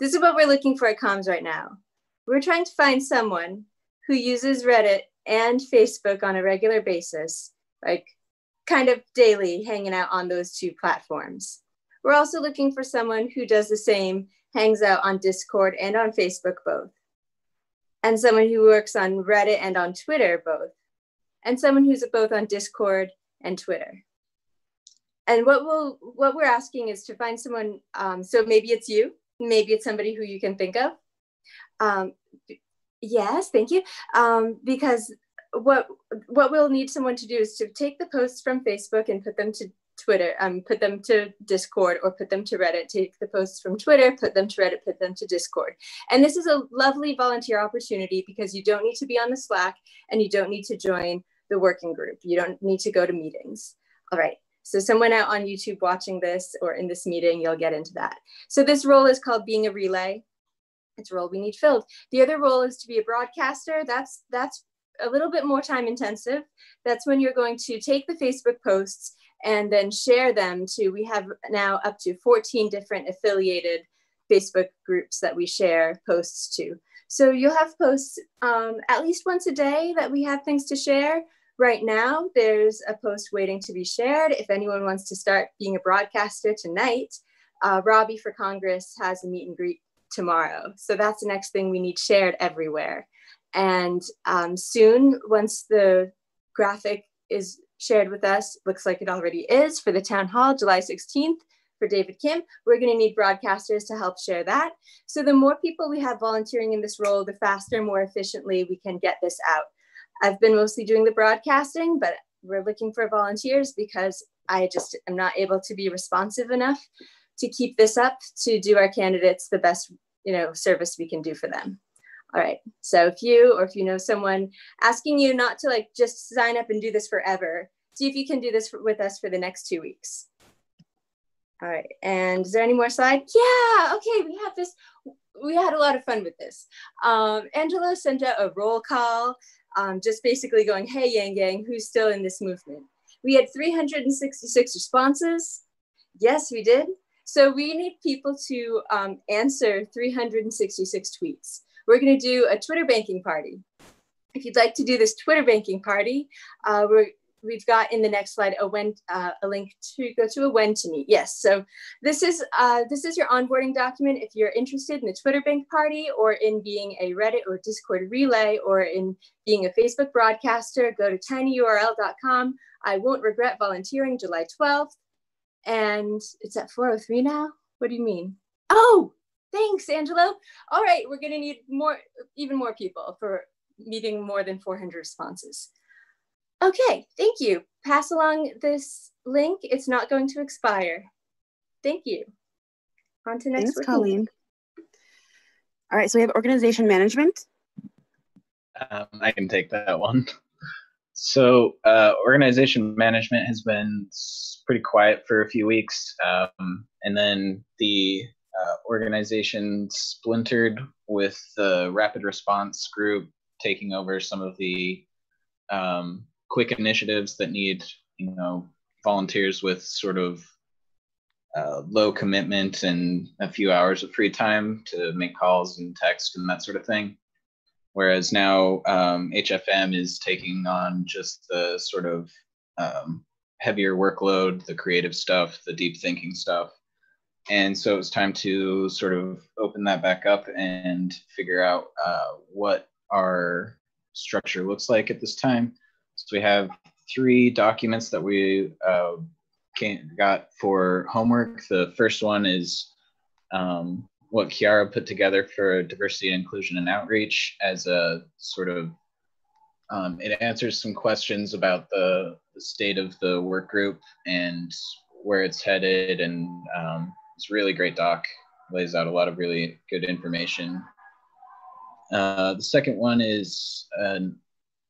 this is what we're looking for at comms right now. We're trying to find someone who uses Reddit and Facebook on a regular basis, like kind of daily hanging out on those two platforms. We're also looking for someone who does the same, hangs out on Discord and on Facebook both and someone who works on Reddit and on Twitter both, and someone who's both on Discord and Twitter. And what we'll what we're asking is to find someone. Um, so maybe it's you, maybe it's somebody who you can think of. Um, yes, thank you. Um, because what what we'll need someone to do is to take the posts from Facebook and put them to Twitter, um, put them to Discord or put them to Reddit, take the posts from Twitter, put them to Reddit, put them to Discord. And this is a lovely volunteer opportunity because you don't need to be on the Slack and you don't need to join the working group. You don't need to go to meetings. All right. So someone out on YouTube watching this or in this meeting, you'll get into that. So this role is called being a relay. It's a role we need filled. The other role is to be a broadcaster. That's that's a little bit more time intensive. That's when you're going to take the Facebook posts and then share them to, we have now up to 14 different affiliated Facebook groups that we share posts to. So you'll have posts um, at least once a day that we have things to share. Right now, there's a post waiting to be shared. If anyone wants to start being a broadcaster tonight, uh, Robbie for Congress has a meet and greet tomorrow. So that's the next thing we need shared everywhere. And um, soon, once the graphic is shared with us, looks like it already is for the town hall, July 16th for David Kim. We're going to need broadcasters to help share that. So the more people we have volunteering in this role, the faster, more efficiently we can get this out. I've been mostly doing the broadcasting, but we're looking for volunteers because I just am not able to be responsive enough to keep this up to do our candidates the best you know service we can do for them. All right. So if you or if you know someone asking you not to like just sign up and do this forever, see if you can do this for, with us for the next two weeks. All right. And is there any more slide? Yeah. Okay. We have this. We had a lot of fun with this. Um, Angelo sent out a roll call, um, just basically going, hey, Yang Gang, who's still in this movement? We had 366 responses. Yes, we did. So we need people to um, answer 366 tweets we're going to do a Twitter banking party. If you'd like to do this Twitter banking party, uh, we're, we've got in the next slide a when uh, a link to go to a when to meet. Yes, so this is uh, this is your onboarding document. If you're interested in the Twitter bank party or in being a Reddit or Discord relay or in being a Facebook broadcaster, go to tinyurl.com. I won't regret volunteering July 12th, and it's at 4:03 now. What do you mean? Oh, Thanks, Angelo. All right, we're gonna need more, even more people for meeting more than 400 responses. Okay, thank you. Pass along this link. It's not going to expire. Thank you. On to next Thanks, Colleen. All right, so we have organization management. Um, I can take that one. So, uh, organization management has been pretty quiet for a few weeks. Um, and then the uh, organization splintered with the rapid response group taking over some of the um, quick initiatives that need you know volunteers with sort of uh, low commitment and a few hours of free time to make calls and text and that sort of thing. Whereas now um, HFM is taking on just the sort of um, heavier workload, the creative stuff, the deep thinking stuff. And so it's time to sort of open that back up and figure out uh, what our structure looks like at this time. So we have three documents that we uh, came, got for homework. The first one is um, what Kiara put together for diversity and inclusion and outreach as a sort of um, it answers some questions about the, the, state of the work group and where it's headed and um, it's really great doc lays out a lot of really good information uh, the second one is an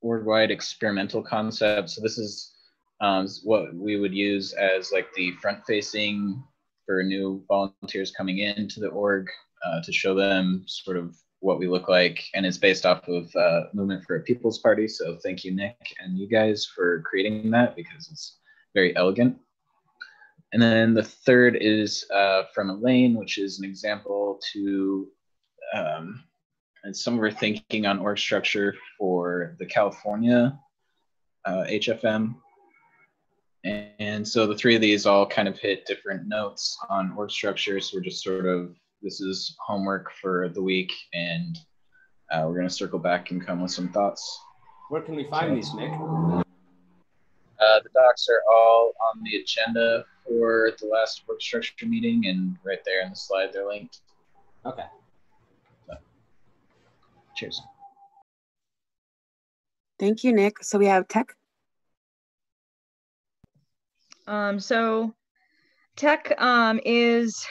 org-wide experimental concept so this is um, what we would use as like the front facing for new volunteers coming into the org uh, to show them sort of what we look like. And it's based off of uh, Movement for a People's Party. So thank you, Nick, and you guys for creating that because it's very elegant. And then the third is uh, from Elaine, which is an example to um, and some of our thinking on org structure for the California uh, HFM and so the three of these all kind of hit different notes on org structure. So we're just sort of, this is homework for the week, and uh, we're going to circle back and come with some thoughts. Where can we find so, these, Nick? Uh, the docs are all on the agenda for the last work structure meeting, and right there in the slide, they're linked. Okay. So, cheers. Thank you, Nick. So we have tech um, so tech um, is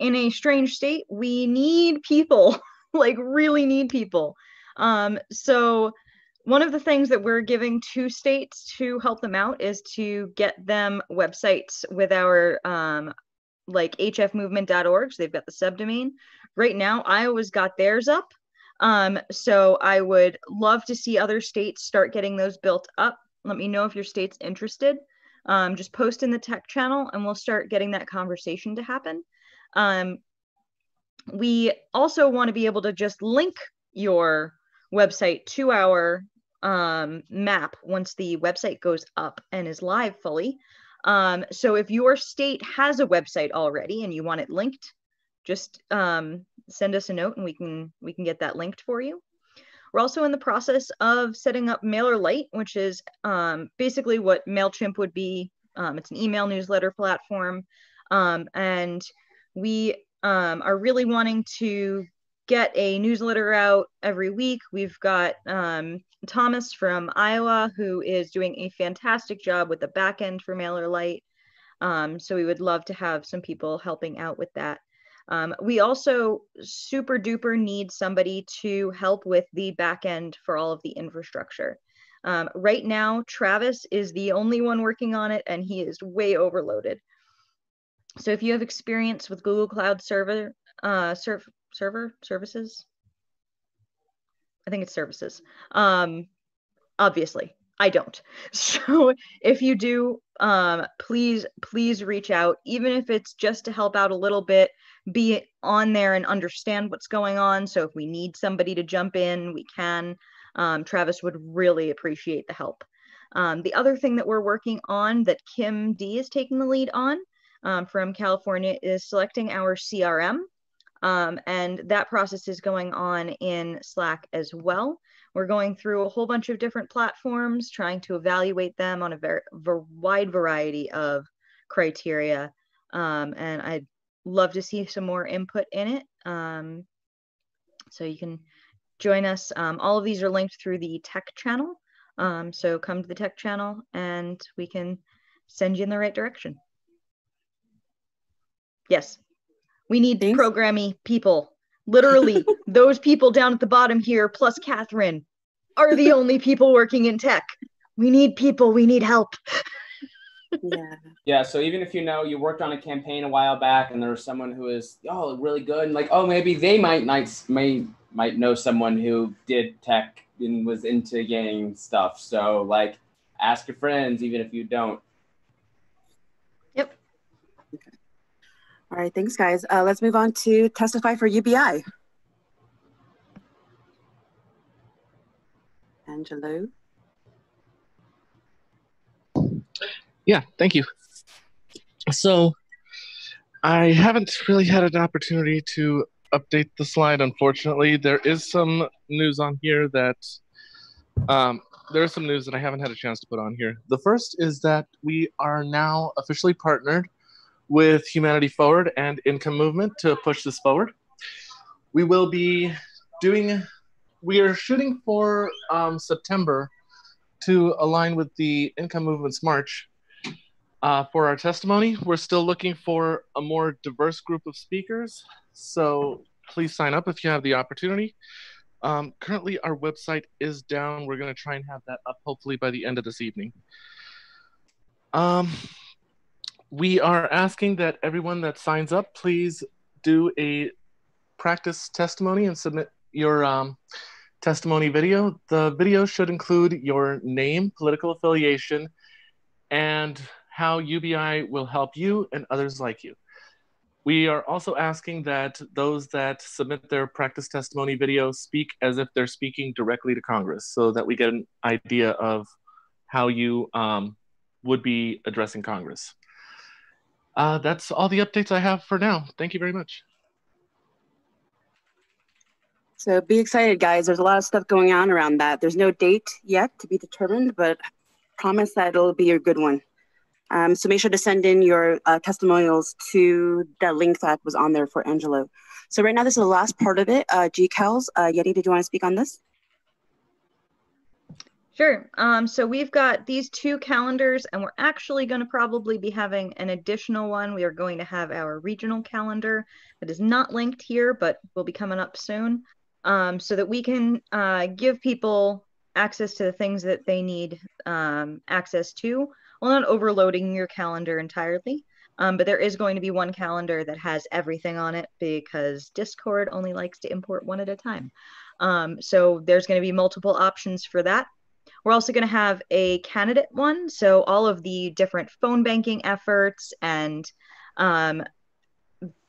in a strange state. We need people, like really need people. Um, so one of the things that we're giving to states to help them out is to get them websites with our um, like hfmovement.org. So they've got the subdomain. Right now, Iowa's got theirs up. Um, so I would love to see other states start getting those built up. Let me know if your state's interested um, just post in the tech channel and we'll start getting that conversation to happen. Um, we also want to be able to just link your website to our um, map once the website goes up and is live fully. Um, so if your state has a website already and you want it linked, just um, send us a note and we can we can get that linked for you. We're also in the process of setting up MailerLite, which is um, basically what MailChimp would be. Um, it's an email newsletter platform. Um, and we um, are really wanting to get a newsletter out every week. We've got um, Thomas from Iowa, who is doing a fantastic job with the back end for MailerLite. Um, so we would love to have some people helping out with that. Um, we also super duper need somebody to help with the back end for all of the infrastructure. Um, right now, Travis is the only one working on it and he is way overloaded. So if you have experience with Google Cloud Server, uh, serv server services, I think it's services. Um, obviously, I don't. So if you do, um, please, please reach out, even if it's just to help out a little bit, be on there and understand what's going on. So if we need somebody to jump in, we can. Um, Travis would really appreciate the help. Um, the other thing that we're working on that Kim D is taking the lead on um, from California is selecting our CRM. Um, and that process is going on in Slack as well. We're going through a whole bunch of different platforms, trying to evaluate them on a very wide variety of criteria. Um, and I'd love to see some more input in it. Um, so you can join us. Um, all of these are linked through the tech channel. Um, so come to the tech channel and we can send you in the right direction. Yes, we need Thanks. programmy people. Literally, those people down at the bottom here, plus Catherine, are the only people working in tech. We need people, we need help. yeah. Yeah. So even if you know you worked on a campaign a while back and there was someone who is oh really good and like oh maybe they might might may might know someone who did tech and was into gang stuff. So like, ask your friends, even if you don't. Yep. All right, thanks, guys. Uh, let's move on to testify for UBI. Angelo. Yeah, thank you. So, I haven't really had an opportunity to update the slide, unfortunately. There is some news on here that um, there is some news that I haven't had a chance to put on here. The first is that we are now officially partnered with Humanity Forward and Income Movement to push this forward. We will be doing, we are shooting for um, September to align with the Income Movement's March. Uh, for our testimony, we're still looking for a more diverse group of speakers. So please sign up if you have the opportunity. Um, currently, our website is down. We're going to try and have that up hopefully by the end of this evening. Um, we are asking that everyone that signs up, please do a practice testimony and submit your um, testimony video. The video should include your name, political affiliation, and how UBI will help you and others like you. We are also asking that those that submit their practice testimony video speak as if they're speaking directly to Congress so that we get an idea of how you um, would be addressing Congress. Uh, that's all the updates I have for now. Thank you very much. So be excited, guys. There's a lot of stuff going on around that. There's no date yet to be determined, but promise that it'll be a good one. Um, so make sure to send in your uh, testimonials to the link that was on there for Angelo. So right now, this is the last part of it. Uh, GCALs, uh, Yeti, did you want to speak on this? Sure. Um, so we've got these two calendars, and we're actually going to probably be having an additional one. We are going to have our regional calendar that is not linked here, but will be coming up soon, um, so that we can uh, give people access to the things that they need um, access to while not overloading your calendar entirely. Um, but there is going to be one calendar that has everything on it because Discord only likes to import one at a time. Um, so there's going to be multiple options for that. We're also going to have a candidate one. So all of the different phone banking efforts and um,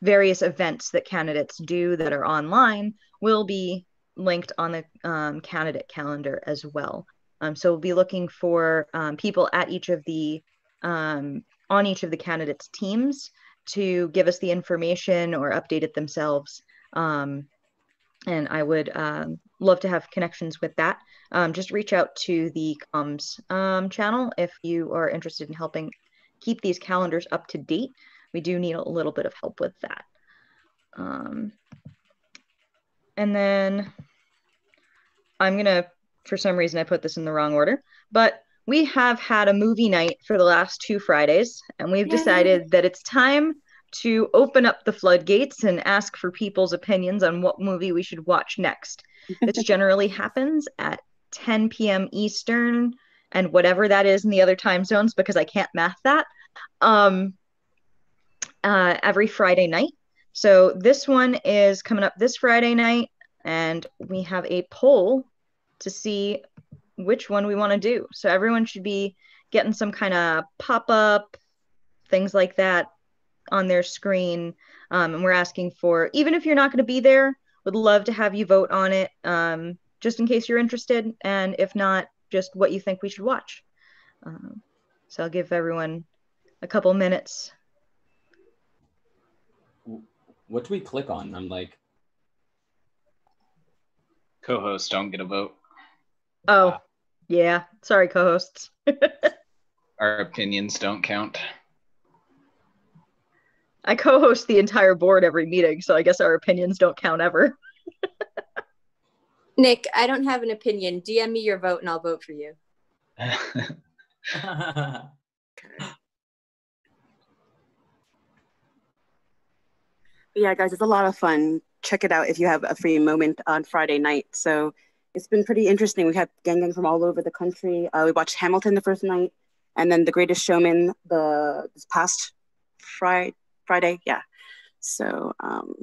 various events that candidates do that are online will be linked on the um, candidate calendar as well. Um, so we'll be looking for um, people at each of the um, on each of the candidates' teams to give us the information or update it themselves. Um, and I would um, love to have connections with that. Um, just reach out to the comms channel if you are interested in helping keep these calendars up to date. We do need a little bit of help with that. and then I'm going to for some reason I put this in the wrong order, but we have had a movie night for the last two Fridays, and we've Yay. decided that it's time to open up the floodgates and ask for people's opinions on what movie we should watch next. this generally happens at 10 p.m. Eastern and whatever that is in the other time zones because I can't math that. Um, uh, every Friday night. So this one is coming up this Friday night, and we have a poll to see which one we want to do. So everyone should be getting some kind of pop up, things like that on their screen. Um, and we're asking for, even if you're not going to be there, would love to have you vote on it um, just in case you're interested. And if not, just what you think we should watch. Um, so I'll give everyone a couple minutes. What do we click on? I'm like, co hosts don't get a vote. Oh, yeah. Sorry, co hosts. Our opinions don't count. I co host the entire board every meeting, so I guess our opinions don't count ever. Nick, I don't have an opinion. DM me your vote and I'll vote for you. yeah, guys, it's a lot of fun. Check it out if you have a free moment on Friday night. So it's been pretty interesting. We had Yang Gang from all over the country. Uh, we watched Hamilton the first night, and then The Greatest Showman the this past Friday. Friday, yeah. So um,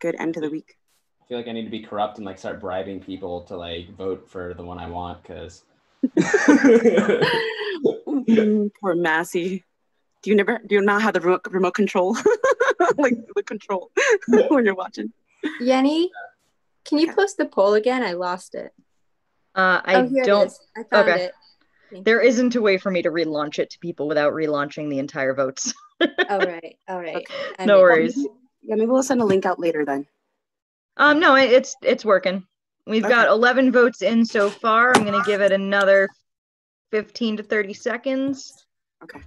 good end to the week. I feel like I need to be corrupt and like start bribing people to like vote for the one I want because Poor Massey. Do you never do you not have the remote, remote control? like the control when you're watching. Yenny, can you post the poll again? I lost it. Uh, I Oh, here don't. is. I found okay. it. Thank There isn't a way for me to relaunch it to people without relaunching the entire votes. All right. All right. I no made- worries. Yeah, maybe we'll send a link out later then. Um, no, it- it's it's working. We've got 11 votes in so far. I'm gonna give it another 15 to 30 seconds. Okay.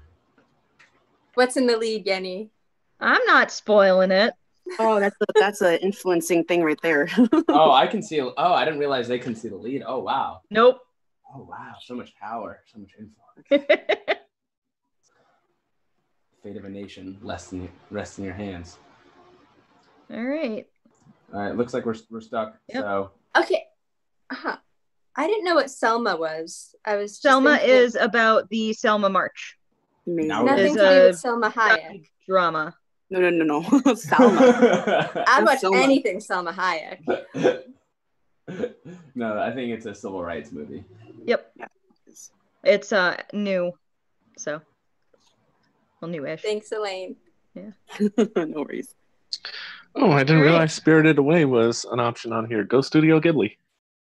What's in the lead, Yenny? I'm not spoiling it. Oh, that's a, that's an influencing thing right there. oh I can see oh I didn't realize they can see the lead. Oh wow. Nope. Oh wow, so much power, so much influence. Fate of a nation rests in, rests in your hands. All right. All right, looks like we're, we're stuck. So Okay. Uh-huh. I didn't know what Selma was. I was just Selma thinking- is about the Selma March. Now nothing Is to do with Salma Hayek. drama. No, no, no, no. Selma. I'd watch Selma. anything Salma Hayek. no, I think it's a civil rights movie. Yep. It's uh new, so well newish. Thanks, Elaine. Yeah. no worries. Oh, I didn't All right. realize Spirited Away was an option on here. Go Studio Ghibli.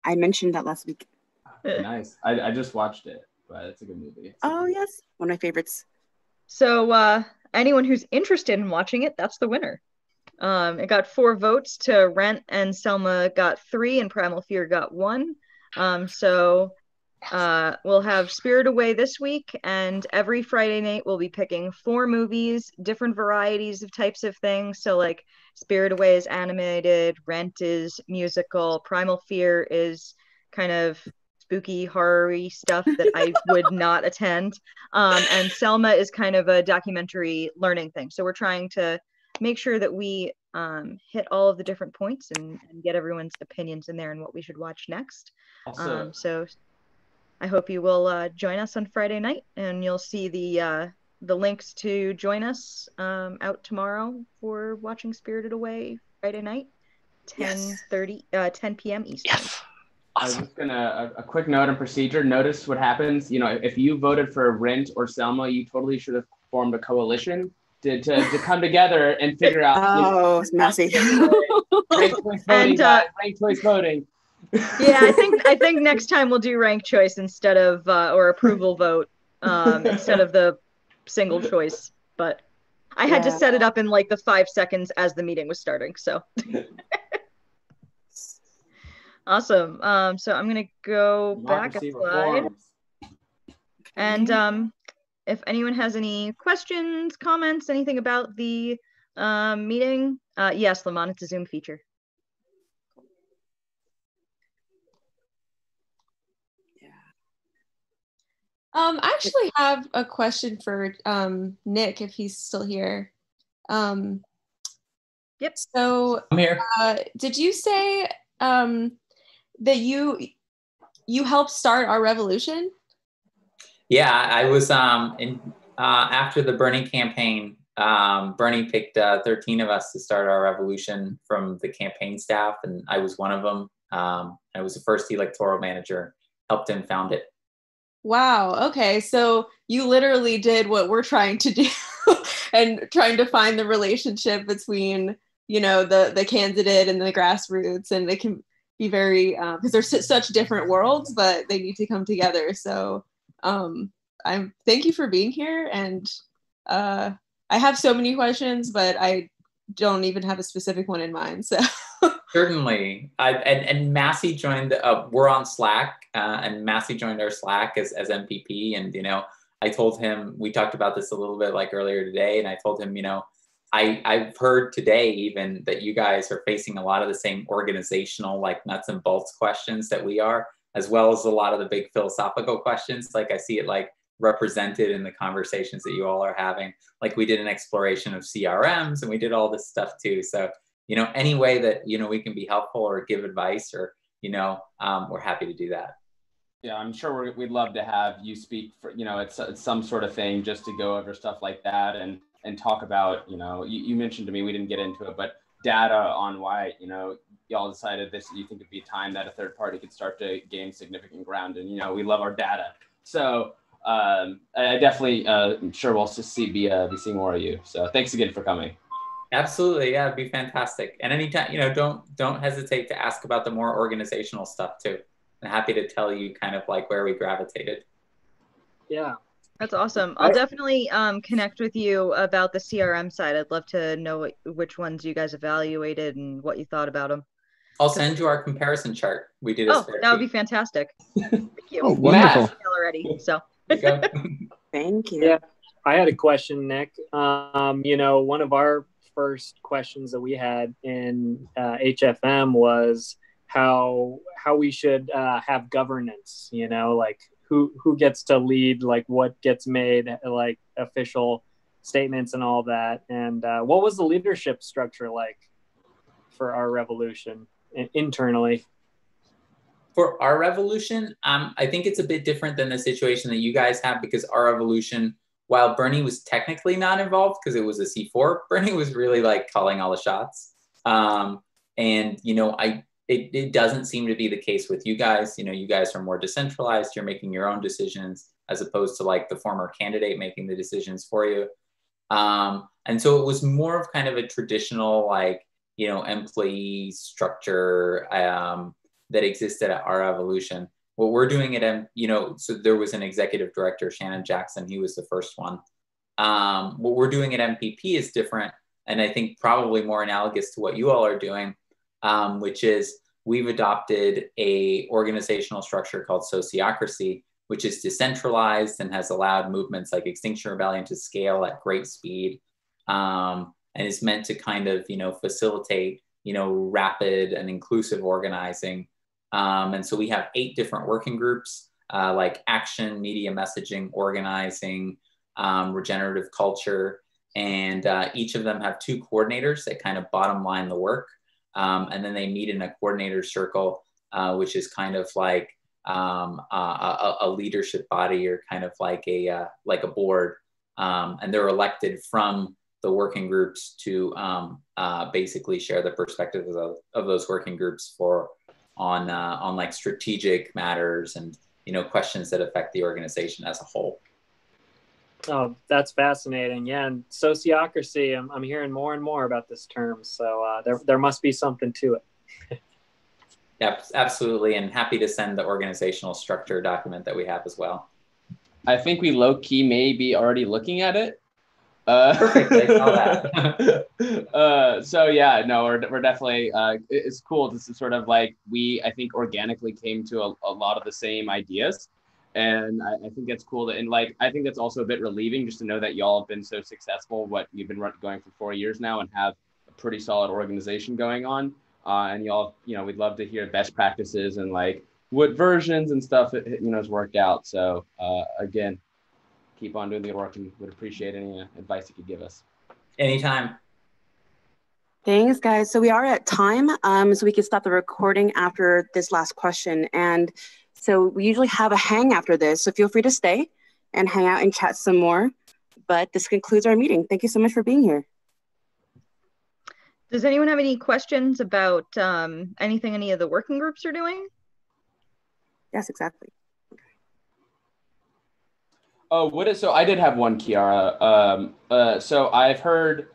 I mentioned that last week. Nice. I, I just watched it, but it's a good movie. Oh yes, one of my favorites. So uh anyone who's interested in watching it, that's the winner. Um, it got four votes to Rent, and Selma got three, and Primal Fear got one. Um, so uh, we'll have Spirit Away this week, and every Friday night we'll be picking four movies, different varieties of types of things. So like Spirit Away is animated, Rent is musical, Primal Fear is kind of spooky horror stuff that I would not attend. Um, and Selma is kind of a documentary learning thing. So we're trying to make sure that we um, hit all of the different points and, and get everyone's opinions in there and what we should watch next. Also- um, so I hope you will uh, join us on Friday night, and you'll see the uh, the links to join us um, out tomorrow for watching Spirited Away Friday night, 10 30, uh, 10 p.m. Eastern. I was just gonna a, a quick note on procedure. Notice what happens. You know, if you voted for Rent or Selma, you totally should have formed a coalition to, to, to come together and figure out. you know, Oh, it's messy. ranked choice voting, And, uh, ranked choice voting. yeah, I think I think next time we'll do rank choice instead of uh, or approval vote um, instead of the single choice. But I had to set it up in like the five seconds as the meeting was starting. So awesome. Um, so I'm gonna go back a slide. reforms. And um, if anyone has any questions, comments, anything about the um, meeting, uh, yes, Lamont, it's a Zoom feature. Um, I actually have a question for um, Nick if he's still here. Um, yep. So I'm here. Uh, did you say um, that you you helped start our revolution? Yeah, I was um in uh, after the Bernie campaign. Um, Bernie picked uh, 13 of us to start our revolution from the campaign staff, and I was one of them. Um, I was the first electoral manager. Helped him found it. Wow. Okay. So you literally did what we're trying to do and trying to find the relationship between, you know, the the candidate and the grassroots and they can be very because they're su- such different worlds, but they need to come together. So um I'm thank you for being here and uh I have so many questions, but I don't even have a specific one in mind. So Certainly. I, and, and Massey joined, uh, we're on Slack, uh, and Massey joined our Slack as, as MPP. And, you know, I told him, we talked about this a little bit like earlier today, and I told him, you know, I, I've heard today even that you guys are facing a lot of the same organizational, like nuts and bolts questions that we are, as well as a lot of the big philosophical questions. Like I see it like represented in the conversations that you all are having. Like we did an exploration of CRMs and we did all this stuff too. So, you know, any way that, you know, we can be helpful or give advice or, you know, um, we're happy to do that. Yeah, I'm sure we're, we'd love to have you speak for, you know, it's, it's some sort of thing just to go over stuff like that and, and talk about, you know, you, you mentioned to me, we didn't get into it, but data on why, you know, y'all decided this you think it'd be time that a third party could start to gain significant ground. And you know, we love our data. So um, I definitely uh, I'm sure we'll see be uh, be seeing more of you. So thanks again for coming. Absolutely, yeah, it'd be fantastic. And anytime, you know, don't don't hesitate to ask about the more organizational stuff too. I'm happy to tell you kind of like where we gravitated. Yeah. That's awesome. I'll definitely um, connect with you about the CRM side. I'd love to know what, which ones you guys evaluated and what you thought about them. I'll send you our comparison chart. We did. Oh, that would be fantastic. Thank you. Oh, wonderful. Matt. Already, so. Thank you. Yeah, I had a question, Nick. Um, you know, one of our first questions that we had in uh, HFM was how how we should uh, have governance. You know, like who who gets to lead, like what gets made, like official statements and all that. And uh, what was the leadership structure like for our revolution internally? For our revolution, um, I think it's a bit different than the situation that you guys have because our revolution, while Bernie was technically not involved because it was a C4, Bernie was really like calling all the shots. Um, and you know, I it, it doesn't seem to be the case with you guys. You know, you guys are more decentralized. You're making your own decisions as opposed to like the former candidate making the decisions for you. Um, and so it was more of kind of a traditional, like, you know, employee structure um, that existed at our revolution. What we're doing at, you know, so there was an executive director, Shannon Jackson. He was the first one. Um, what we're doing at MPP is different, and I think probably more analogous to what you all are doing um, which is we've adopted a organizational structure called sociocracy, which is decentralized and has allowed movements like Extinction Rebellion to scale at great speed, um, and is meant to kind of you know facilitate you know rapid and inclusive organizing. Um, and so we have eight different working groups uh, like action, media messaging, organizing, um, regenerative culture, and uh, each of them have two coordinators that kind of bottom line the work. Um, and then they meet in a coordinator circle, uh, which is kind of like um, a, a, leadership body or kind of like a uh, like a board, um, and they're elected from the working groups to um, uh, basically share the perspectives of, of those working groups for on uh, on like strategic matters and you know questions that affect the organization as a whole. Oh, that's fascinating. Yeah, and sociocracy. I'm, I'm hearing more and more about this term. So uh, there there must be something to it. yep, absolutely, and happy to send the organizational structure document that we have as well. I think we low key may be already looking at it. Uh, Perfect. I saw that. uh, so yeah, no, we're, we're definitely. Uh, it's cool. This is sort of like we, I think, organically came to a, a lot of the same ideas and I, I, think that's cool. That, and like, I think that's also a bit relieving just to know that y'all have been so successful. What you've been going for four years now and have a pretty solid organization going on. Uh, and y'all, you know, we'd love to hear best practices and like what versions and stuff, it, you know, has worked out. So uh, again, keep on doing the work and would appreciate any uh, advice you could give us. Anytime. Thanks, guys. So we are at time, um, so we can stop the recording after this last question. And so we usually have a hang after this. So feel free to stay and hang out and chat some more. But this concludes our meeting. Thank you so much for being here. Does anyone have any questions about um, anything any of the working groups are doing? Yes, exactly. Oh, what is so? I did have one, Kiara. Um, uh, so I've heard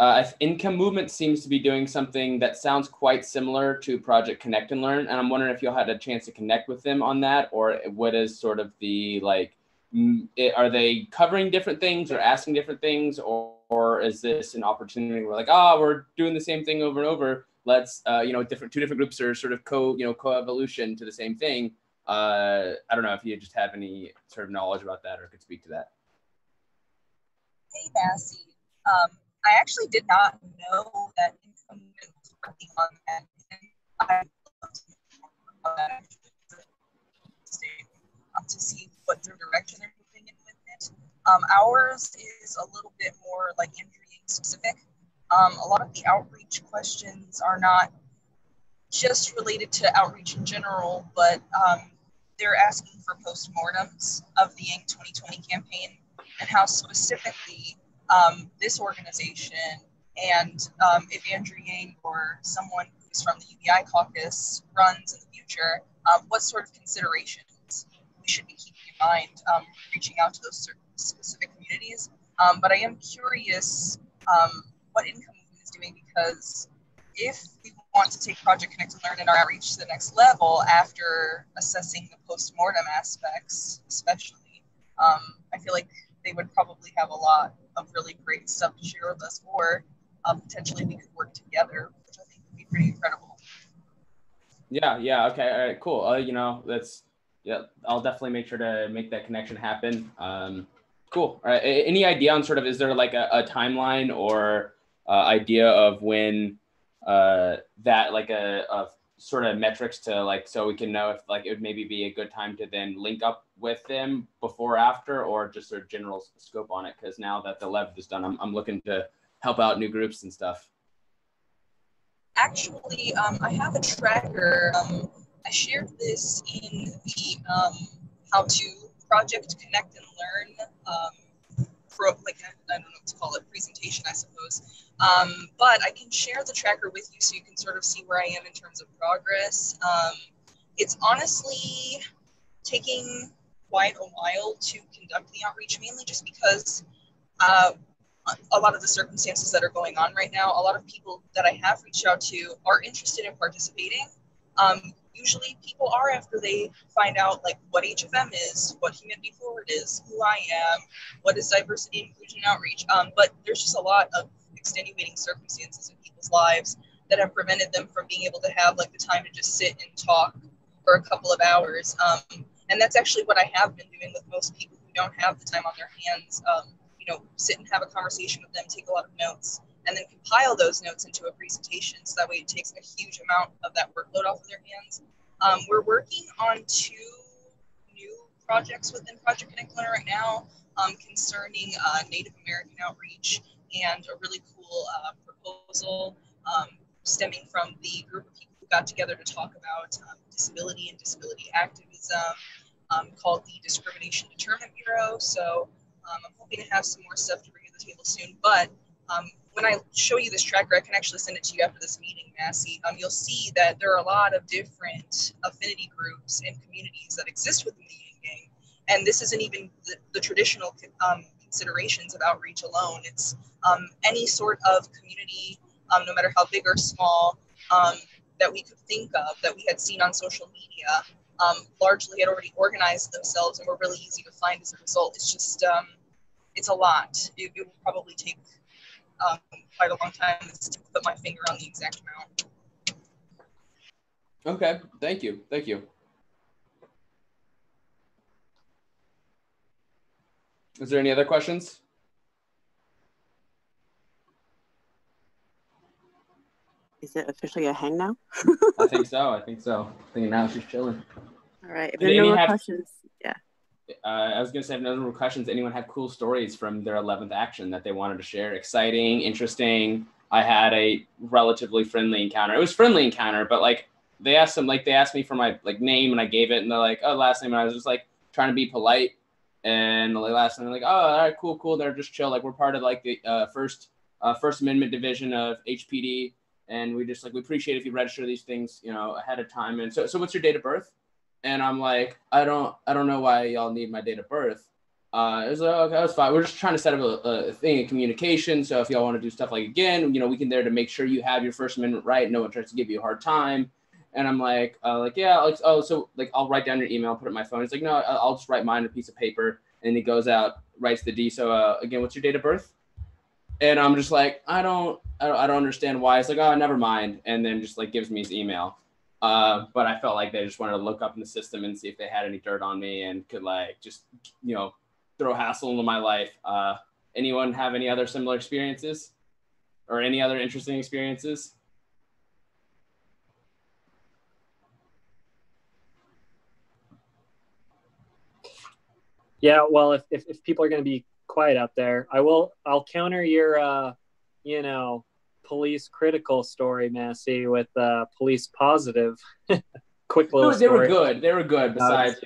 uh, income movement seems to be doing something that sounds quite similar to Project Connect and Learn, and I'm wondering if you had a chance to connect with them on that, or what is sort of the like, are they covering different things or asking different things, or, or is this an opportunity where like, ah, oh, we're doing the same thing over and over. Let's, uh, you know, different two different groups are sort of co, you know, co-evolution to the same thing. Uh, I don't know if you just have any sort of knowledge about that or could speak to that. Hey, Massey. Um, I actually did not know that income was working on that. Um, to see what their direction they're moving in with it. Um, ours is a little bit more like injury specific. Um, a lot of the outreach questions are not just related to outreach in general, but um, they're asking for postmortems of the Yang 2020 campaign and how specifically um, this organization and um, if Andrew Yang or someone who's from the UBI caucus runs in the future, um, what sort of considerations we should be keeping in mind um, reaching out to those specific communities. Um, but I am curious um, what income is doing because if we want to take Project Connect and Learn and our outreach to the next level after assessing the post-mortem aspects, especially, um, I feel like they would probably have a lot of really great stuff to share with us, or uh, potentially we could work together, which I think would be pretty incredible. Yeah, yeah, okay, all right, cool. Uh, you know, that's yeah, I'll definitely make sure to make that connection happen. Um, cool. All right. Any idea on sort of is there like a, a timeline or uh, idea of when uh, that like a, a sort of metrics to like so we can know if like it would maybe be a good time to then link up with them before after or just sort of general scope on it. Because now that the lev is done I'm, I'm looking to help out new groups and stuff. Actually um, i have a tracker um, i shared this in the um, how to project connect and learn um, pro, like I don't know what to call it presentation i suppose um, but I can share the tracker with you so you can sort of see where I am in terms of progress. Um, it's honestly taking quite a while to conduct the outreach, mainly just because uh, a lot of the circumstances that are going on right now, a lot of people that I have reached out to are interested in participating. Um, usually people are after they find out like what HFM is, what Humanity Forward is, who I am, what is diversity inclusion outreach. Um, but there's just a lot of extenuating circumstances in people's lives that have prevented them from being able to have like the time to just sit and talk for a couple of hours. Um, and that's actually what I have been doing with most people who don't have the time on their hands. Um, you know, sit and have a conversation with them, take a lot of notes, and then compile those notes into a presentation. So that way it takes a huge amount of that workload off of their hands. Um, we're working on two new projects within Project Connect Learn right now um, concerning uh, Native American outreach and a really cool uh, proposal um, stemming from the group of people who got together to talk about um, disability and disability activism um, called the Discrimination Deterrent Bureau. So um, I'm hoping to have some more stuff to bring to the table soon. But um, when I show you this tracker, I can actually send it to you after this meeting, Massey. Um, you'll see that there are a lot of different affinity groups and communities that exist within the Gang. And this isn't even the, the traditional um, considerations of outreach alone. It's um, any sort of community, um, no matter how big or small, um, that we could think of that we had seen on social media, um, largely had already organized themselves and were really easy to find as a result. It's just, um, it's a lot. It, it will probably take um, quite a long time to put my finger on the exact amount. Okay, thank you, thank you. Is there any other questions? Is it officially a hang now? I think so. I think so. I think now she's chilling. All right. If there are no more have, questions, yeah. Uh, I was gonna say, if no more questions, anyone have cool stories from their 11th action that they wanted to share? Exciting, interesting. I had a relatively friendly encounter. It was friendly encounter, but like they asked them, like they asked me for my like name, and I gave it, and they're like, "Oh, last name," and I was just like trying to be polite and the last time, like, oh, all right, cool, cool. They're just chill. Like, we're part of like the uh, first uh, First Amendment division of HPD, and we just like we appreciate if you register these things, you know, ahead of time. And so, so what's your date of birth? And I'm like, I don't, I don't know why y'all need my date of birth. Uh, it was like, okay, that's fine. We're just trying to set up a, a thing in communication. So if y'all want to do stuff like again, you know, we can there to make sure you have your First Amendment right. No one tries to give you a hard time. And I'm like, uh, like, yeah, like, oh, so like, I'll write down your email, put it in my phone. He's like, no, I'll just write mine on a piece of paper. And he goes out, writes the D. So uh, again, what's your date of birth? And I'm just like, I don't, I don't, I don't understand why. It's like, oh, never mind. And then just like gives me his email. Uh, but I felt like they just wanted to look up in the system and see if they had any dirt on me and could like just, you know, throw hassle into my life. Uh, anyone have any other similar experiences or any other interesting experiences? Yeah, well, if, if, if people are going to be quiet out there, I will. I'll counter your, uh, you know, police critical story, Massey, with uh, police positive. Quick little. No, they were good. They were good. Besides,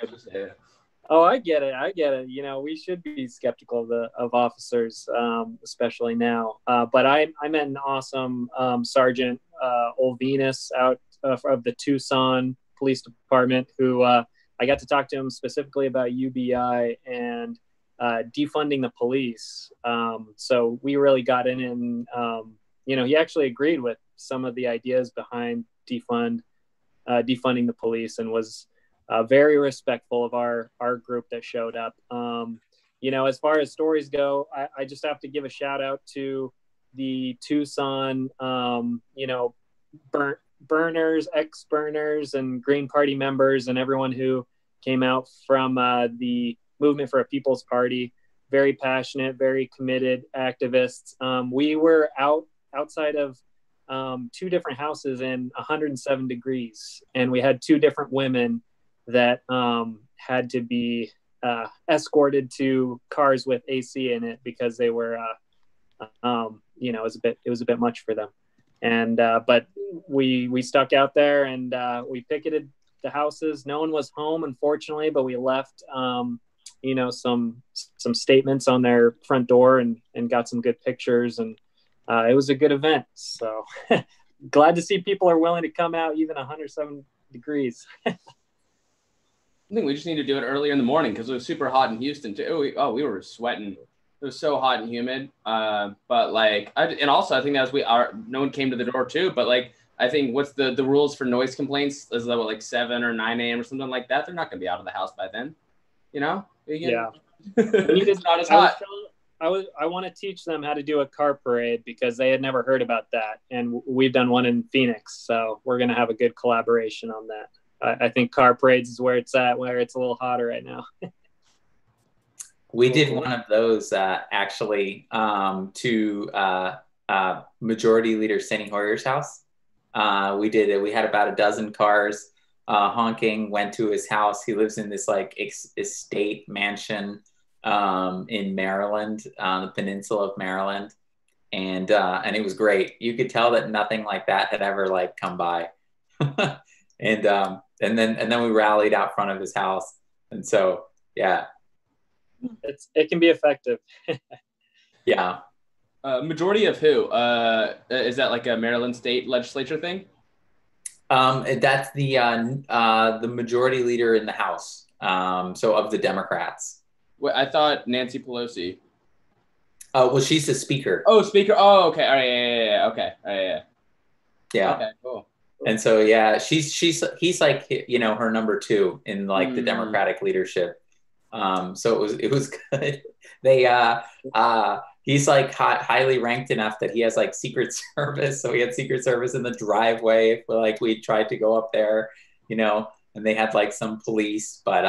Oh, I get it. I get it. You know, we should be skeptical of the of officers, um, especially now. Uh, but I I met an awesome um, Sergeant uh, Olvinus out uh, of the Tucson Police Department who uh, I got to talk to him specifically about UBI and uh, defunding the police. Um, so we really got in and um, you know he actually agreed with some of the ideas behind defund uh, defunding the police and was uh, very respectful of our our group that showed up. Um, you know, as far as stories go, I, I, just have to give a shout out to the Tucson, um, you know, burn, Berners, ex Berners, and Green Party members, and everyone who came out from uh, the Movement for a People's Party. Very passionate, very committed activists. Um, we were out outside of um, two different houses in 107 degrees, and we had two different women that um, had to be uh, escorted to cars with AC in it because they were, uh, um, you know, it was a bit it was a bit much for them. And uh, but we we stuck out there and uh, we picketed the houses. No one was home, unfortunately, but we left, um, you know, some some statements on their front door and and got some good pictures and uh, it was a good event. So glad to see people are willing to come out even 107 degrees. I think we just need to do it earlier in the morning because it was super hot in Houston too. Oh we, oh, we were sweating. It was so hot and humid. Uh, but like, I, and also I think as we are, no one came to the door too. But like, I think what's the the rules for noise complaints is that what like seven or nine a.m. or something like that. They're not going to be out of the house by then. You know? You yeah. it's not as hot. I was I want to teach them how to do a car parade because they had never heard about that, and we've done one in Phoenix, so we're gonna have a good collaboration on that. I, I think car parades is where it's at, where it's a little hotter right now. we did one of those uh, actually um, to uh, uh, Majority Leader Steny Hoyer's house. Uh, we did it. We had about a dozen cars uh, honking. Went to his house. He lives in this like ex- estate mansion um, in Maryland, on the peninsula of Maryland, and uh, and it was great. You could tell that nothing like that had ever like come by. and um, and then and then we rallied out front of his house, and so yeah, it's it can be effective. yeah. Uh, majority of who? Uh, is that like a Maryland state legislature thing? Um, that's the uh, uh, the majority leader in the House. Um, so of the Democrats. Wait, I thought Nancy Pelosi. Oh well, she's the speaker. Oh, speaker. Oh, okay. All right. Yeah. Yeah. yeah. Okay. All right, yeah. Yeah. Okay. Cool and so yeah she's she's he's like you know her number two in like mm. the democratic leadership um so it was it was good. They uh uh he's like hi- highly ranked enough that he has like secret service. So he had secret service in the driveway like we tried to go up there you know and they had like some police but